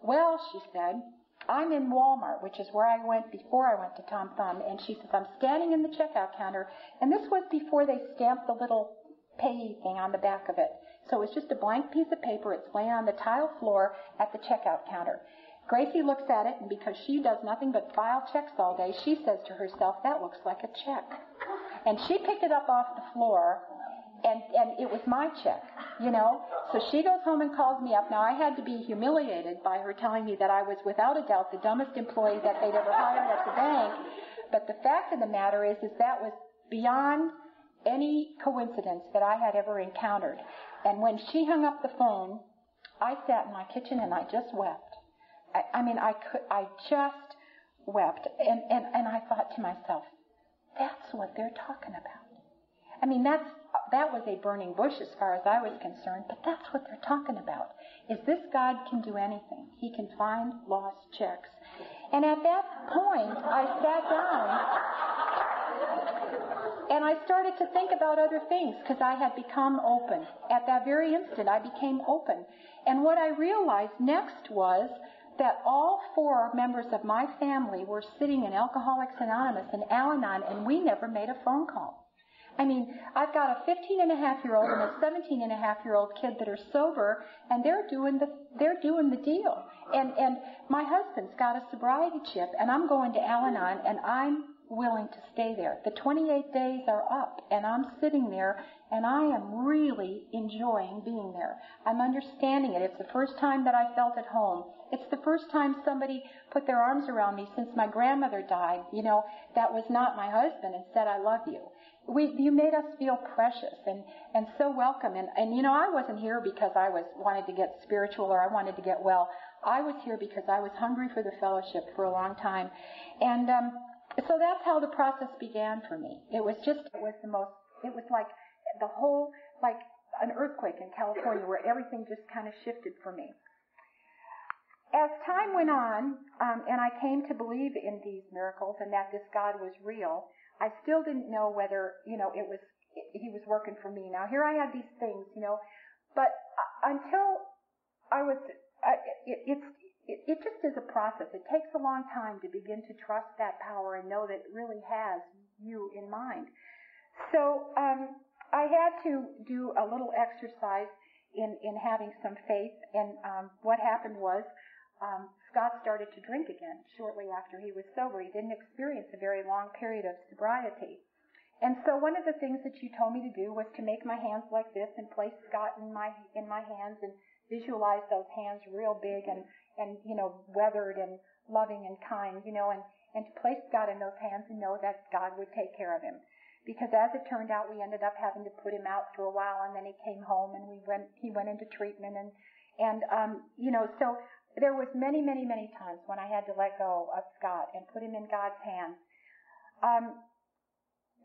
Well, she said, I'm in Walmart, which is where I went before I went to Tom Thumb. And she says, I'm standing in the checkout counter. And this was before they stamped the little payee thing on the back of it. So it's just a blank piece of paper. It's laying on the tile floor at the checkout counter. Gracie looks at it, and because she does nothing but file checks all day, she says to herself, that looks like a check. And she picked it up off the floor, and, and it was my check, you know? So she goes home and calls me up. Now, I had to be humiliated by her telling me that I was without a doubt the dumbest employee that they'd ever hired at the bank. But the fact of the matter is, is that was beyond any coincidence that I had ever encountered. And when she hung up the phone, I sat in my kitchen and I just wept. I, I mean, I could, I just wept. And, and, and I thought to myself, that's what they're talking about. I mean, that's, that was a burning bush as far as I was concerned, but that's what they're talking about. Is this God can do anything. He can find lost checks. And at that point, I sat down and I started to think about other things because I had become open. At that very instant, I became open. And what I realized next was that all four members of my family were sitting in Alcoholics Anonymous and Al-Anon and we never made a phone call. I mean, I've got a 15 and a half year old and a 17 and a half year old kid that are sober and they're doing the, they're doing the deal. And, and my husband's got a sobriety chip and I'm going to Al-Anon and I'm willing to stay there. The 28 days are up and I'm sitting there and I am really enjoying being there. I'm understanding it. It's the first time that I felt at home It's the first time somebody put their arms around me since my grandmother died, you know, that was not my husband and said, I love you. We, you made us feel precious and, and so welcome. And, and you know, I wasn't here because I was, wanted to get spiritual or I wanted to get well. I was here because I was hungry for the fellowship for a long time. And, um, so that's how the process began for me. It was just, it was the most, it was like the whole, like an earthquake in California where everything just kind of shifted for me. As time went on, um, and I came to believe in these miracles and that this God was real, I still didn't know whether, you know, it was, he was working for me. Now here I had these things, you know, but until I was, I, it, it's, it, it just is a process. It takes a long time to begin to trust that power and know that it really has you in mind. So um, I had to do a little exercise in in having some faith, and um, what happened was um, Scott started to drink again shortly after he was sober. He didn't experience a very long period of sobriety. And so one of the things that you told me to do was to make my hands like this and place Scott in my in my hands and visualize those hands real big and and, you know, weathered and loving and kind, you know, and, and to place God in those hands and know that God would take care of him. Because as it turned out, we ended up having to put him out for a while and then he came home and we went, he went into treatment and, and, um, you know, so there was many, many, many times when I had to let go of Scott and put him in God's hands. Um,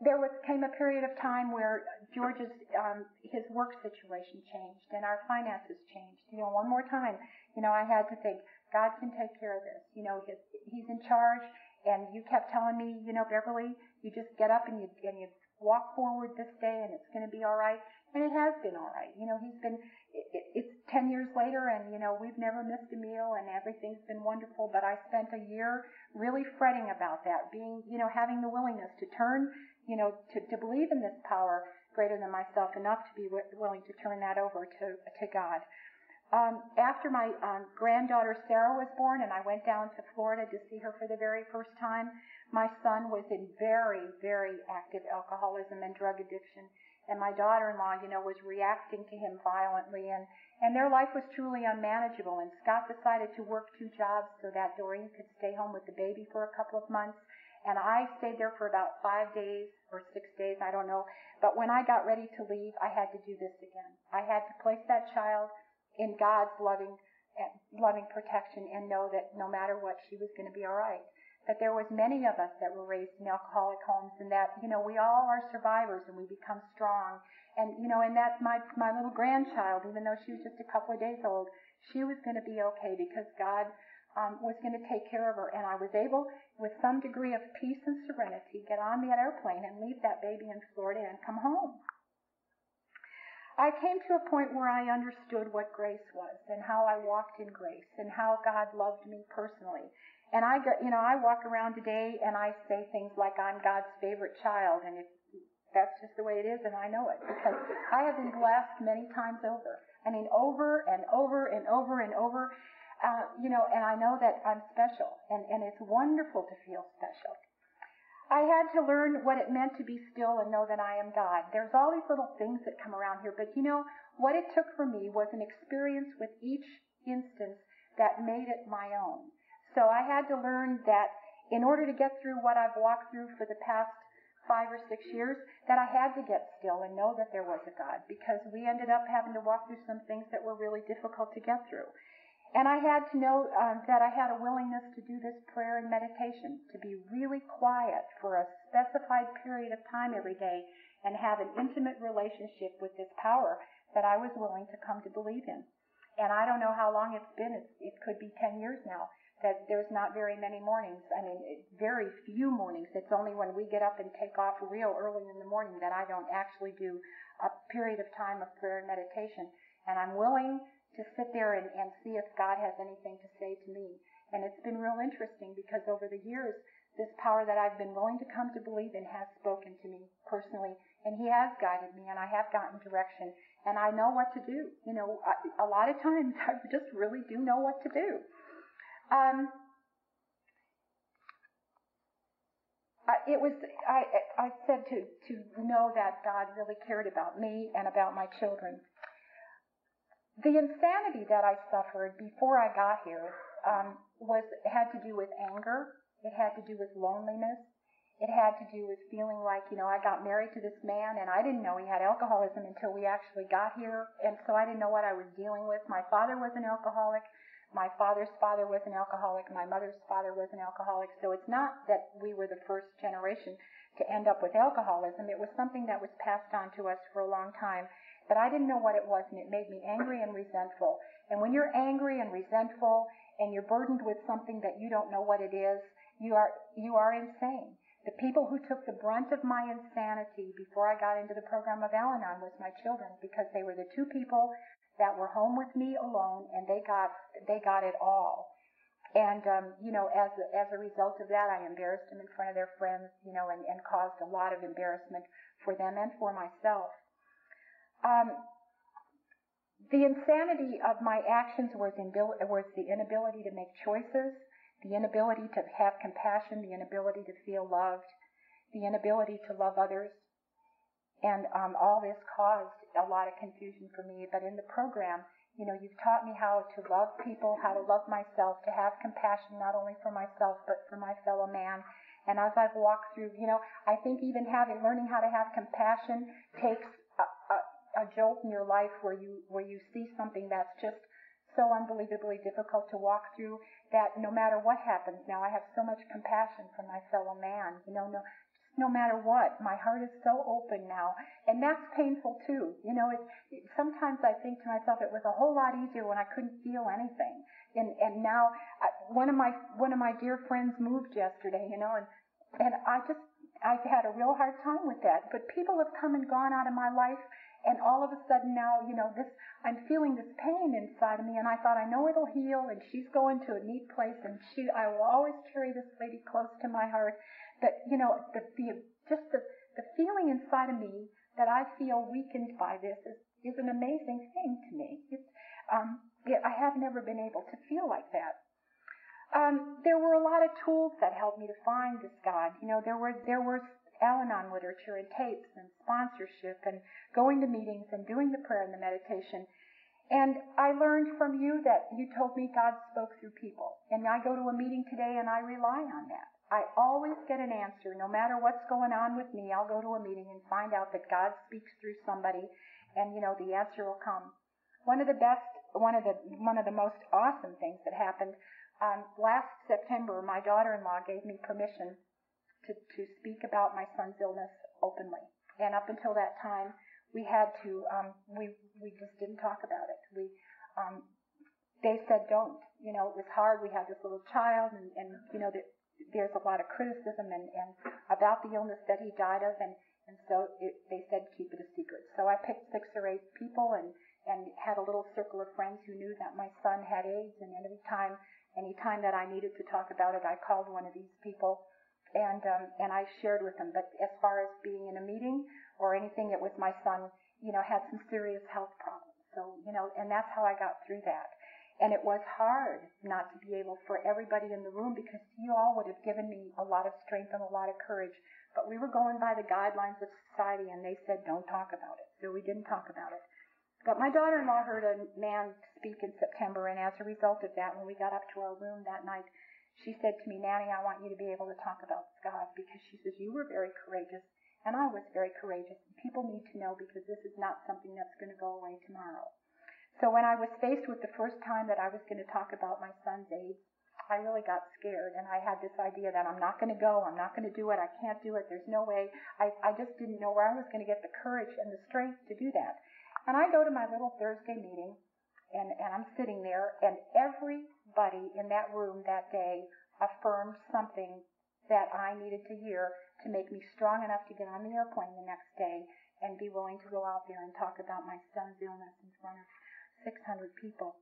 there was came a period of time where George's um, his work situation changed and our finances changed. You know, one more time, you know, I had to think God can take care of this. You know, his, he's in charge. And you kept telling me, you know, Beverly, you just get up and you and you walk forward this day, and it's going to be all right. And it has been all right. You know, he's been. It, it's ten years later, and you know, we've never missed a meal, and everything's been wonderful. But I spent a year really fretting about that, being, you know, having the willingness to turn you know, to, to believe in this power greater than myself enough to be w- willing to turn that over to, to God. Um, after my um, granddaughter Sarah was born and I went down to Florida to see her for the very first time, my son was in very, very active alcoholism and drug addiction. And my daughter-in-law, you know, was reacting to him violently and, and their life was truly unmanageable. And Scott decided to work two jobs so that Doreen could stay home with the baby for a couple of months and I stayed there for about five days or six days, I don't know. But when I got ready to leave, I had to do this again. I had to place that child in God's loving, eh, loving protection and know that no matter what, she was going to be all right. That there was many of us that were raised in alcoholic homes and that, you know, we all are survivors and we become strong. And, you know, and that my, my little grandchild, even though she was just a couple of days old, she was going to be okay because God um, was going to take care of her. And I was able, with some degree of peace and serenity, get on that airplane and leave that baby in Florida and come home. I came to a point where I understood what grace was and how I walked in grace and how God loved me personally. And I you know, I walk around today and I say things like I'm God's favorite child and if that's just the way it is and I know it because I have been blessed many times over. I mean, over and over and over and over. Uh, you know, and I know that I'm special, and, and it's wonderful to feel special. I had to learn what it meant to be still and know that I am God. There's all these little things that come around here, but you know, what it took for me was an experience with each instance that made it my own. So I had to learn that in order to get through what I've walked through for the past five or six years, that I had to get still and know that there was a God because we ended up having to walk through some things that were really difficult to get through. And I had to know um, that I had a willingness to do this prayer and meditation, to be really quiet for a specified period of time every day and have an intimate relationship with this power that I was willing to come to believe in. And I don't know how long it's been. It's, it could be 10 years now that there's not very many mornings. I mean, very few mornings. It's only when we get up and take off real early in the morning that I don't actually do a period of time of prayer and meditation. And I'm willing to sit there and, and see if God has anything to say to me. And it's been real interesting because over the years, this power that I've been willing to come to believe in has spoken to me personally, and He has guided me, and I have gotten direction, and I know what to do. You know, a, lot of times I just really do know what to do. Um, it was I, I said to to know that God really cared about me and about my children. The insanity that I suffered before I got here um, was had to do with anger. It had to do with loneliness. It had to do with feeling like, you know, I got married to this man and I didn't know he had alcoholism until we actually got here. And so I didn't know what I was dealing with. My father was an alcoholic. My father's father was an alcoholic. My mother's father was an alcoholic. So it's not that we were the first generation to end up with alcoholism. It was something that was passed on to us for a long time. But I didn't know what it was and it made me angry and resentful. And when you're angry and resentful and you're burdened with something that you don't know what it is, you are, you are insane. The people who took the brunt of my insanity before I got into the program of Al-Anon was my children because they were the two people that were home with me alone and they got they got it all. And um, you know, as a, as a result of that, I embarrassed them in front of their friends, you know, and, and caused a lot of embarrassment for them and for myself. Um, the insanity of my actions was, in, was the inability to make choices the inability to have compassion, the inability to feel loved, the inability to love others. And um, all this caused a lot of confusion for me. But in the program, you know, you've taught me how to love people, how to love myself, to have compassion not only for myself but for my fellow man. And as I've walked through, you know, I think even having learning how to have compassion takes a, jolt in your life where you where you see something that's just so unbelievably difficult to walk through that no matter what happens now, I have so much compassion for my fellow man. You know, no, no matter what, my heart is so open now, and that's painful too. You know, it, it, sometimes I think to myself, it was a whole lot easier when I couldn't feel anything, and and now I, one of my one of my dear friends moved yesterday. You know, and and I just I've had a real hard time with that. But people have come and gone out of my life and all of a sudden now, you know, this, I'm feeling this pain inside of me and I thought I know it'll heal and she's going to a neat place and she, I will always carry this lady close to my heart. But, you know, the, the, just the, the feeling inside of me that I feel weakened by this is, is an amazing thing to me. It's, um, it, I have never been able to feel like that. Um, there were a lot of tools that helped me to find this God. You know, there were there were Al-Anon literature and tapes and sponsorship and going to meetings and doing the prayer and the meditation. And I learned from you that you told me God spoke through people. And I go to a meeting today and I rely on that. I always get an answer. No matter what's going on with me, I'll go to a meeting and find out that God speaks through somebody and, you know, the answer will come. One of the best, one of the, one of the most awesome things that happened, um, last September, my daughter-in-law gave me permission to, to speak about my son's illness openly. And up until that time, we had to, um, we, we just didn't talk about it. We, um, they said don't. You know, it was hard. We had this little child and, and you know, that there's a lot of criticism and, and about the illness that he died of and, and so it, they said keep it a secret. So I picked six or eight people and, and had a little circle of friends who knew that my son had AIDS and any time, any time that I needed to talk about it, I called one of these people and um, and I shared with them. But as far as being in a meeting or anything, it was my son. You know, had some serious health problems. So you know, and that's how I got through that. And it was hard not to be able for everybody in the room because you all would have given me a lot of strength and a lot of courage. But we were going by the guidelines of society and they said don't talk about it. So we didn't talk about it. But my daughter-in-law heard a man speak in September and as a result of that, when we got up to our room that night, she said to me, Nanny, I want you to be able to talk about God because she says you were very courageous and I was very courageous. People need to know because this is not something that's going to go away tomorrow. So when I was faced with the first time that I was going to talk about my son's AIDS, I really got scared and I had this idea that I'm not going to go, I'm not going to do it, I can't do it, there's no way. I, I just didn't know where I was going to get the courage and the strength to do that. And I go to my little Thursday meeting and, and I'm sitting there and everybody in that room that day affirmed something that I needed to hear to make me strong enough to get on the airplane the next day and be willing to go out there and talk about my son's illness in front of 600 people.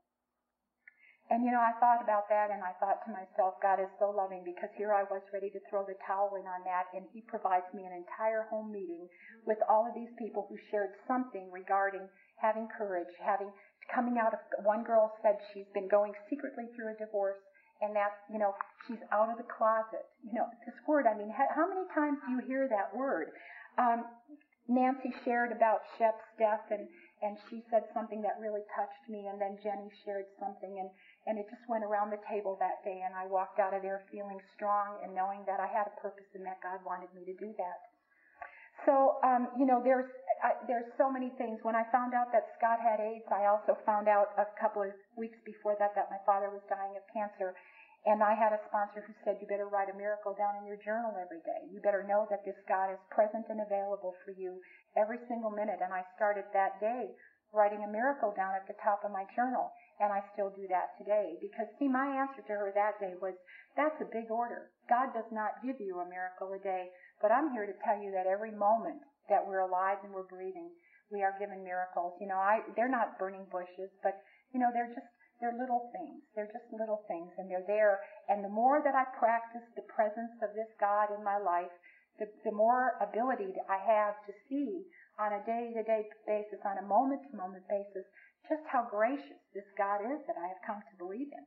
And you know, I thought about that and I thought to myself, God is so loving because here I was ready to throw the towel in on that and He provides me an entire home meeting with all of these people who shared something regarding having courage, having, coming out of, one girl said she's been going secretly through a divorce and that, you know, she's out of the closet. You know, this word, I mean, how many times do you hear that word? Um, Nancy shared about Shep's death and, and she said something that really touched me, and then Jenny shared something, and, and it just went around the table that day, and I walked out of there feeling strong and knowing that I had a purpose and that God wanted me to do that. So, um, you know, there's I, there's so many things. When I found out that Scott had AIDS, I also found out a couple of weeks before that that my father was dying of cancer. And I had a sponsor who said, you better write a miracle down in your journal every day. You better know that this God is present and available for you every single minute. And I started that day writing a miracle down at the top of my journal. And I still do that today. Because see, my answer to her that day was, that's a big order. God does not give you a miracle a day. But I'm here to tell you that every moment that we're alive and we're breathing, we are given miracles. You know, I, they're not burning bushes, but, you know, they're just they're little things. They're just little things, and they're there. And the more that I practice the presence of this God in my life, the, the more ability I have to see on a day-to-day basis, on a moment-to-moment basis, just how gracious this God is that I have come to believe in.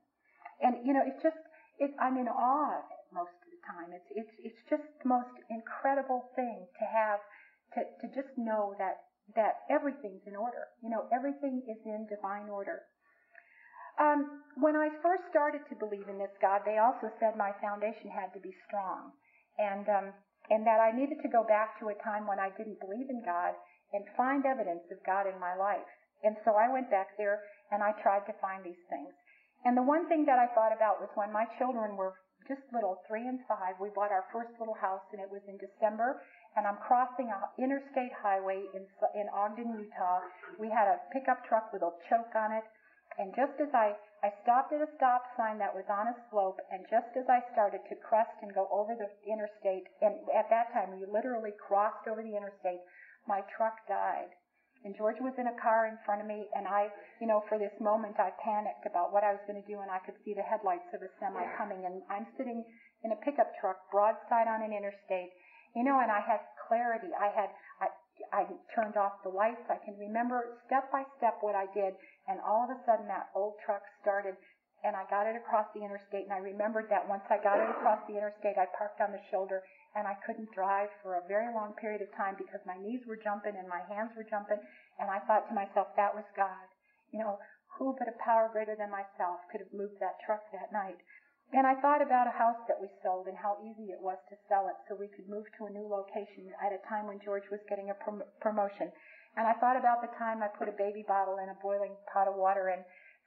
And you know, it's just, it, I'm in awe of it most of time. It's it's it's just the most incredible thing to have to to just know that that everything's in order. You know, everything is in divine order. Um, when I first started to believe in this God, they also said my foundation had to be strong, and um, and that I needed to go back to a time when I didn't believe in God and find evidence of God in my life. And so I went back there and I tried to find these things. And the one thing that I thought about was when my children were just little, three and five, we bought our first little house and it was in December and I'm crossing an interstate highway in, in Ogden, Utah. We had a pickup truck with a choke on it and just as I, I stopped at a stop sign that was on a slope, and just as I started to crest and go over the interstate, and at that time we literally crossed over the interstate, my truck died. And George was in a car in front of me, and I, you know, for this moment I panicked about what I was going to do, and I could see the headlights of a semi coming, and I'm sitting in a pickup truck broadside on an interstate, you know, and I had clarity. I had, I, I turned off the lights. I can remember step by step what I did. And all of a sudden that old truck started and I got it across the interstate and I remembered that once I got it across the interstate, I parked on the shoulder and I couldn't drive for a very long period of time because my knees were jumping and my hands were jumping. And I thought to myself, that was God. You know, who but a power greater than myself could have moved that truck that night? And I thought about a house that we sold and how easy it was to sell it so we could move to a new location at a time when George was getting a prom- promotion. And I thought about the time I put a baby bottle in a boiling pot of water and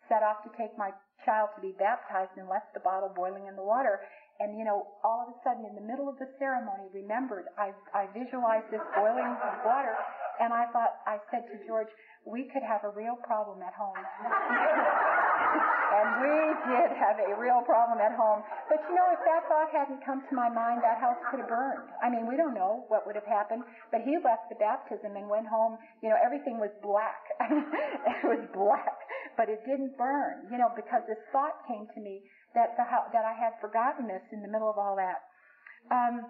set off to take my child to be baptized and left the bottle boiling in the water. And you know, all of a sudden in the middle of the ceremony, remembered, I, I visualized this boiling water and I thought, I said to George, we could have a real problem at home. and we did have a real problem at home. But you know, if that thought hadn't come to my mind, that house could have burned. I mean, we don't know what would have happened. But he left the baptism and went home. You know, everything was black. it was black, but it didn't burn. You know, because this thought came to me that the that I had forgotten this in the middle of all that. Um,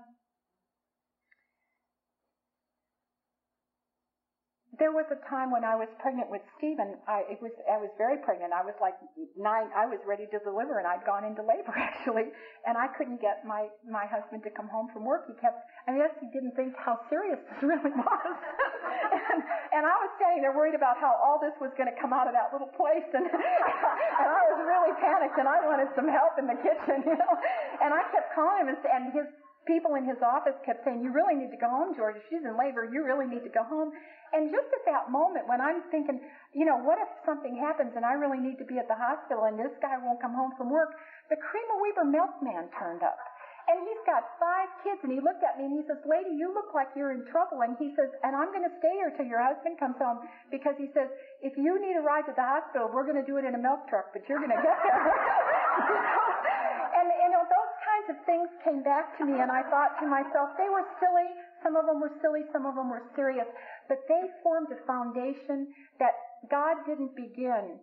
there was a time when I was pregnant with Stephen. I it was I was very pregnant. I was like nine. I was ready to deliver, and I'd gone into labor actually, and I couldn't get my my husband to come home from work. He kept. I guess he didn't think how serious this really was, and and I was standing there worried about how all this was going to come out of that little place, and and I was really panicked, and I wanted some help in the kitchen, you know, and I kept calling him, and, and his people in his office kept saying, you really need to go home, George. If she's in labor, you really need to go home. And just at that moment when I'm thinking, you know, what if something happens and I really need to be at the hospital and this guy won't come home from work? The Cream O'Weber milkman turned up. And he's got five kids and he looked at me and he says, lady, you look like you're in trouble. And he says, and I'm going to stay here till your husband comes home because he says, if you need a ride to the hospital, we're going to do it in a milk truck, but you're going to get there. and, you know, kinds of things came back to me and I thought to myself, they were silly. Some of them were silly, some of them were serious but they formed a foundation that God didn't begin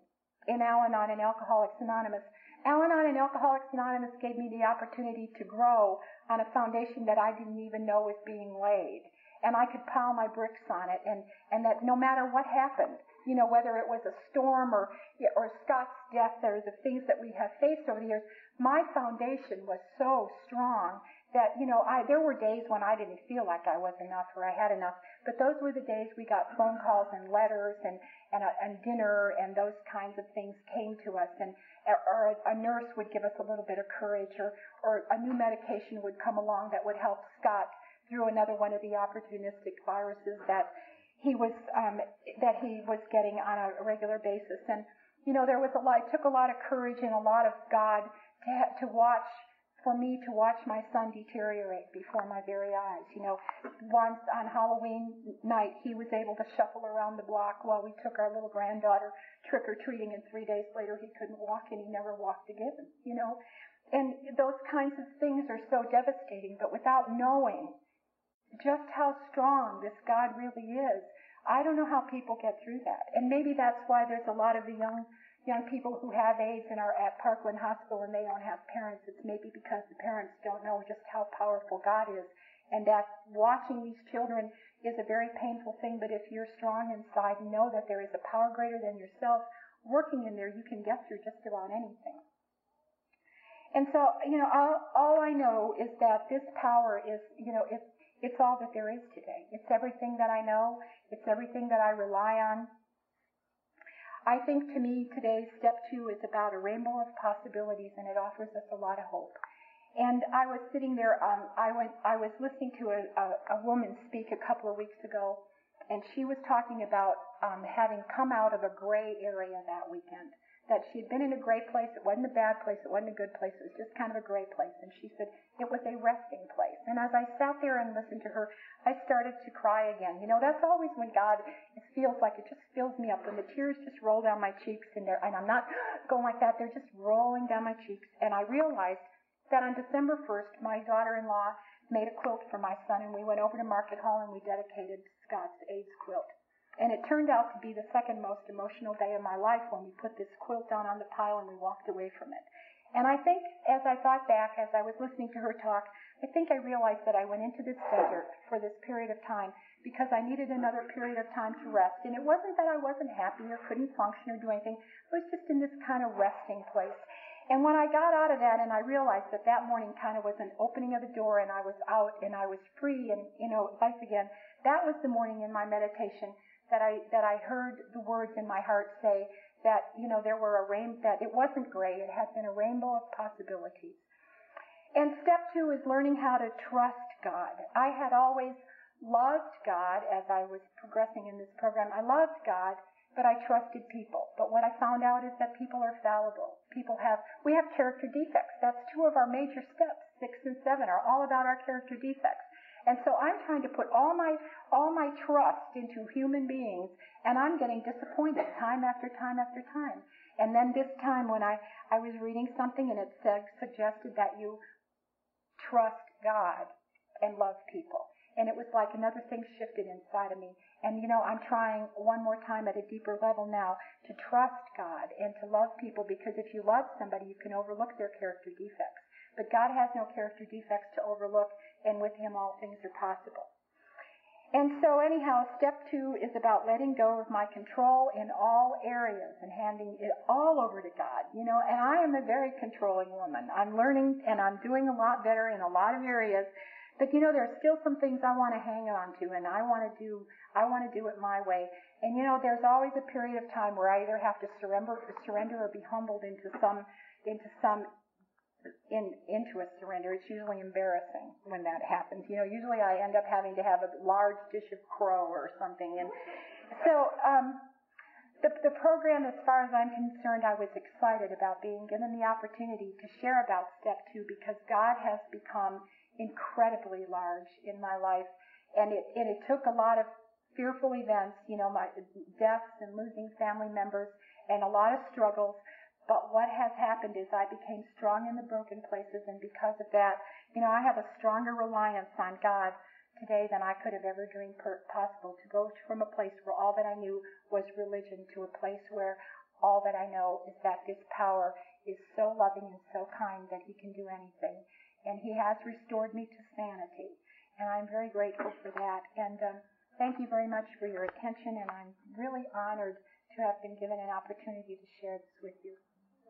in Al-Anon and Alcoholics Anonymous. Al-Anon and Alcoholics Anonymous gave me the opportunity to grow on a foundation that I didn't even know was being laid. And I could pile my bricks on it and, and that no matter what happened, you know, whether it was a storm or, or Scott's death or the things that we have faced over the years, my foundation was so strong that, you know, I, there were days when I didn't feel like I was enough or I had enough, But those were the days we got phone calls and letters and, and, a, and dinner and those kinds of things came to us. And, or a, a nurse would give us a little bit of courage or, or a new medication would come along that would help Scott through another one of the opportunistic viruses that he was, um, that he was getting on a regular basis. And, you know, there was a lot, it took a lot of courage and a lot of God to, to watch for me to watch my son deteriorate before my very eyes. You know, once on Halloween night, he was able to shuffle around the block while we took our little granddaughter trick or treating, and three days later he couldn't walk and he never walked again. You know, and those kinds of things are so devastating. But without knowing just how strong this God really is, I don't know how people get through that. And maybe that's why there's a lot of the young young people who have AIDS and are at Parkland Hospital and they don't have parents, it's maybe because the parents don't know just how powerful God is. And that watching these children is a very painful thing, but if you're strong inside and know that there is a power greater than yourself working in there, you can get through just about anything. And so, you know, all, all I know is that this power is, you know, it's, it's all that there is today. It's everything that I know. It's everything that I rely on. I think to me today, step two is about a rainbow of possibilities and it offers us a lot of hope. And I was sitting there, um, I went, I was listening to a, a, a woman speak a couple of weeks ago and she was talking about um, having come out of a gray area that weekend that she had been in a great place. It wasn't a bad place. It wasn't a good place. It was just kind of a great place. And she said it was a resting place. And as I sat there and listened to her, I started to cry again. You know, that's always when God it feels like it just fills me up when the tears just roll down my cheeks and they and I'm not going like that. They're just rolling down my cheeks. And I realized that on December 1st, my daughter-in-law made a quilt for my son and we went over to Market Hall and we dedicated Scott's AIDS quilt. And it turned out to be the second most emotional day of my life when we put this quilt down on the pile and we walked away from it. And I think as I thought back, as I was listening to her talk, I think I realized that I went into this desert for this period of time because I needed another period of time to rest. And it wasn't that I wasn't happy or couldn't function or do anything. I was just in this kind of resting place. And when I got out of that and I realized that that morning kind of was an opening of the door and I was out and I was free and, you know, life again, that was the morning in my meditation that I that I heard the words in my heart say that you know there were a rain that it wasn't gray, it had been a rainbow of possibilities. And step two is learning how to trust God. I had always loved God as I was progressing in this program. I loved God, but I trusted people. But what I found out is that people are fallible. People have, we have character defects. That's two of our major steps. Six and seven are all about our character defects. And so I'm trying to put all my all my trust into human beings, and I'm getting disappointed time after time after time. And then this time, when I I was reading something and it said suggested that you trust God and love people, and it was like another thing shifted inside of me. And you know, I'm trying one more time at a deeper level now to trust God and to love people because if you love somebody, you can overlook their character defects. But God has no character defects to overlook, and with Him all things are possible. And so anyhow, step two is about letting go of my control in all areas and handing it all over to God. You know, and I am a very controlling woman. I'm learning and I'm doing a lot better in a lot of areas. But you know, there are still some things I want to hang on to and I want to do, I want to do it my way. And you know, there's always a period of time where I either have to surrender, surrender or be humbled into some, into some in, into a surrender. It's usually embarrassing when that happens. You know, usually I end up having to have a large dish of crow or something. And so, um, the, the program, as far as I'm concerned, I was excited about being given the opportunity to share about step two because God has become incredibly large in my life. And it, and it took a lot of fearful events, you know, my deaths and losing family members and a lot of struggles but what has happened is I became strong in the broken places, and because of that, you know, I have a stronger reliance on God today than I could have ever dreamed possible. To go from a place where all that I knew was religion to a place where all that I know is that this power is so loving and so kind that He can do anything. And He has restored me to sanity. And I'm very grateful for that. And um, thank you very much for your attention. And I'm really honored to have been given an opportunity to share this with you.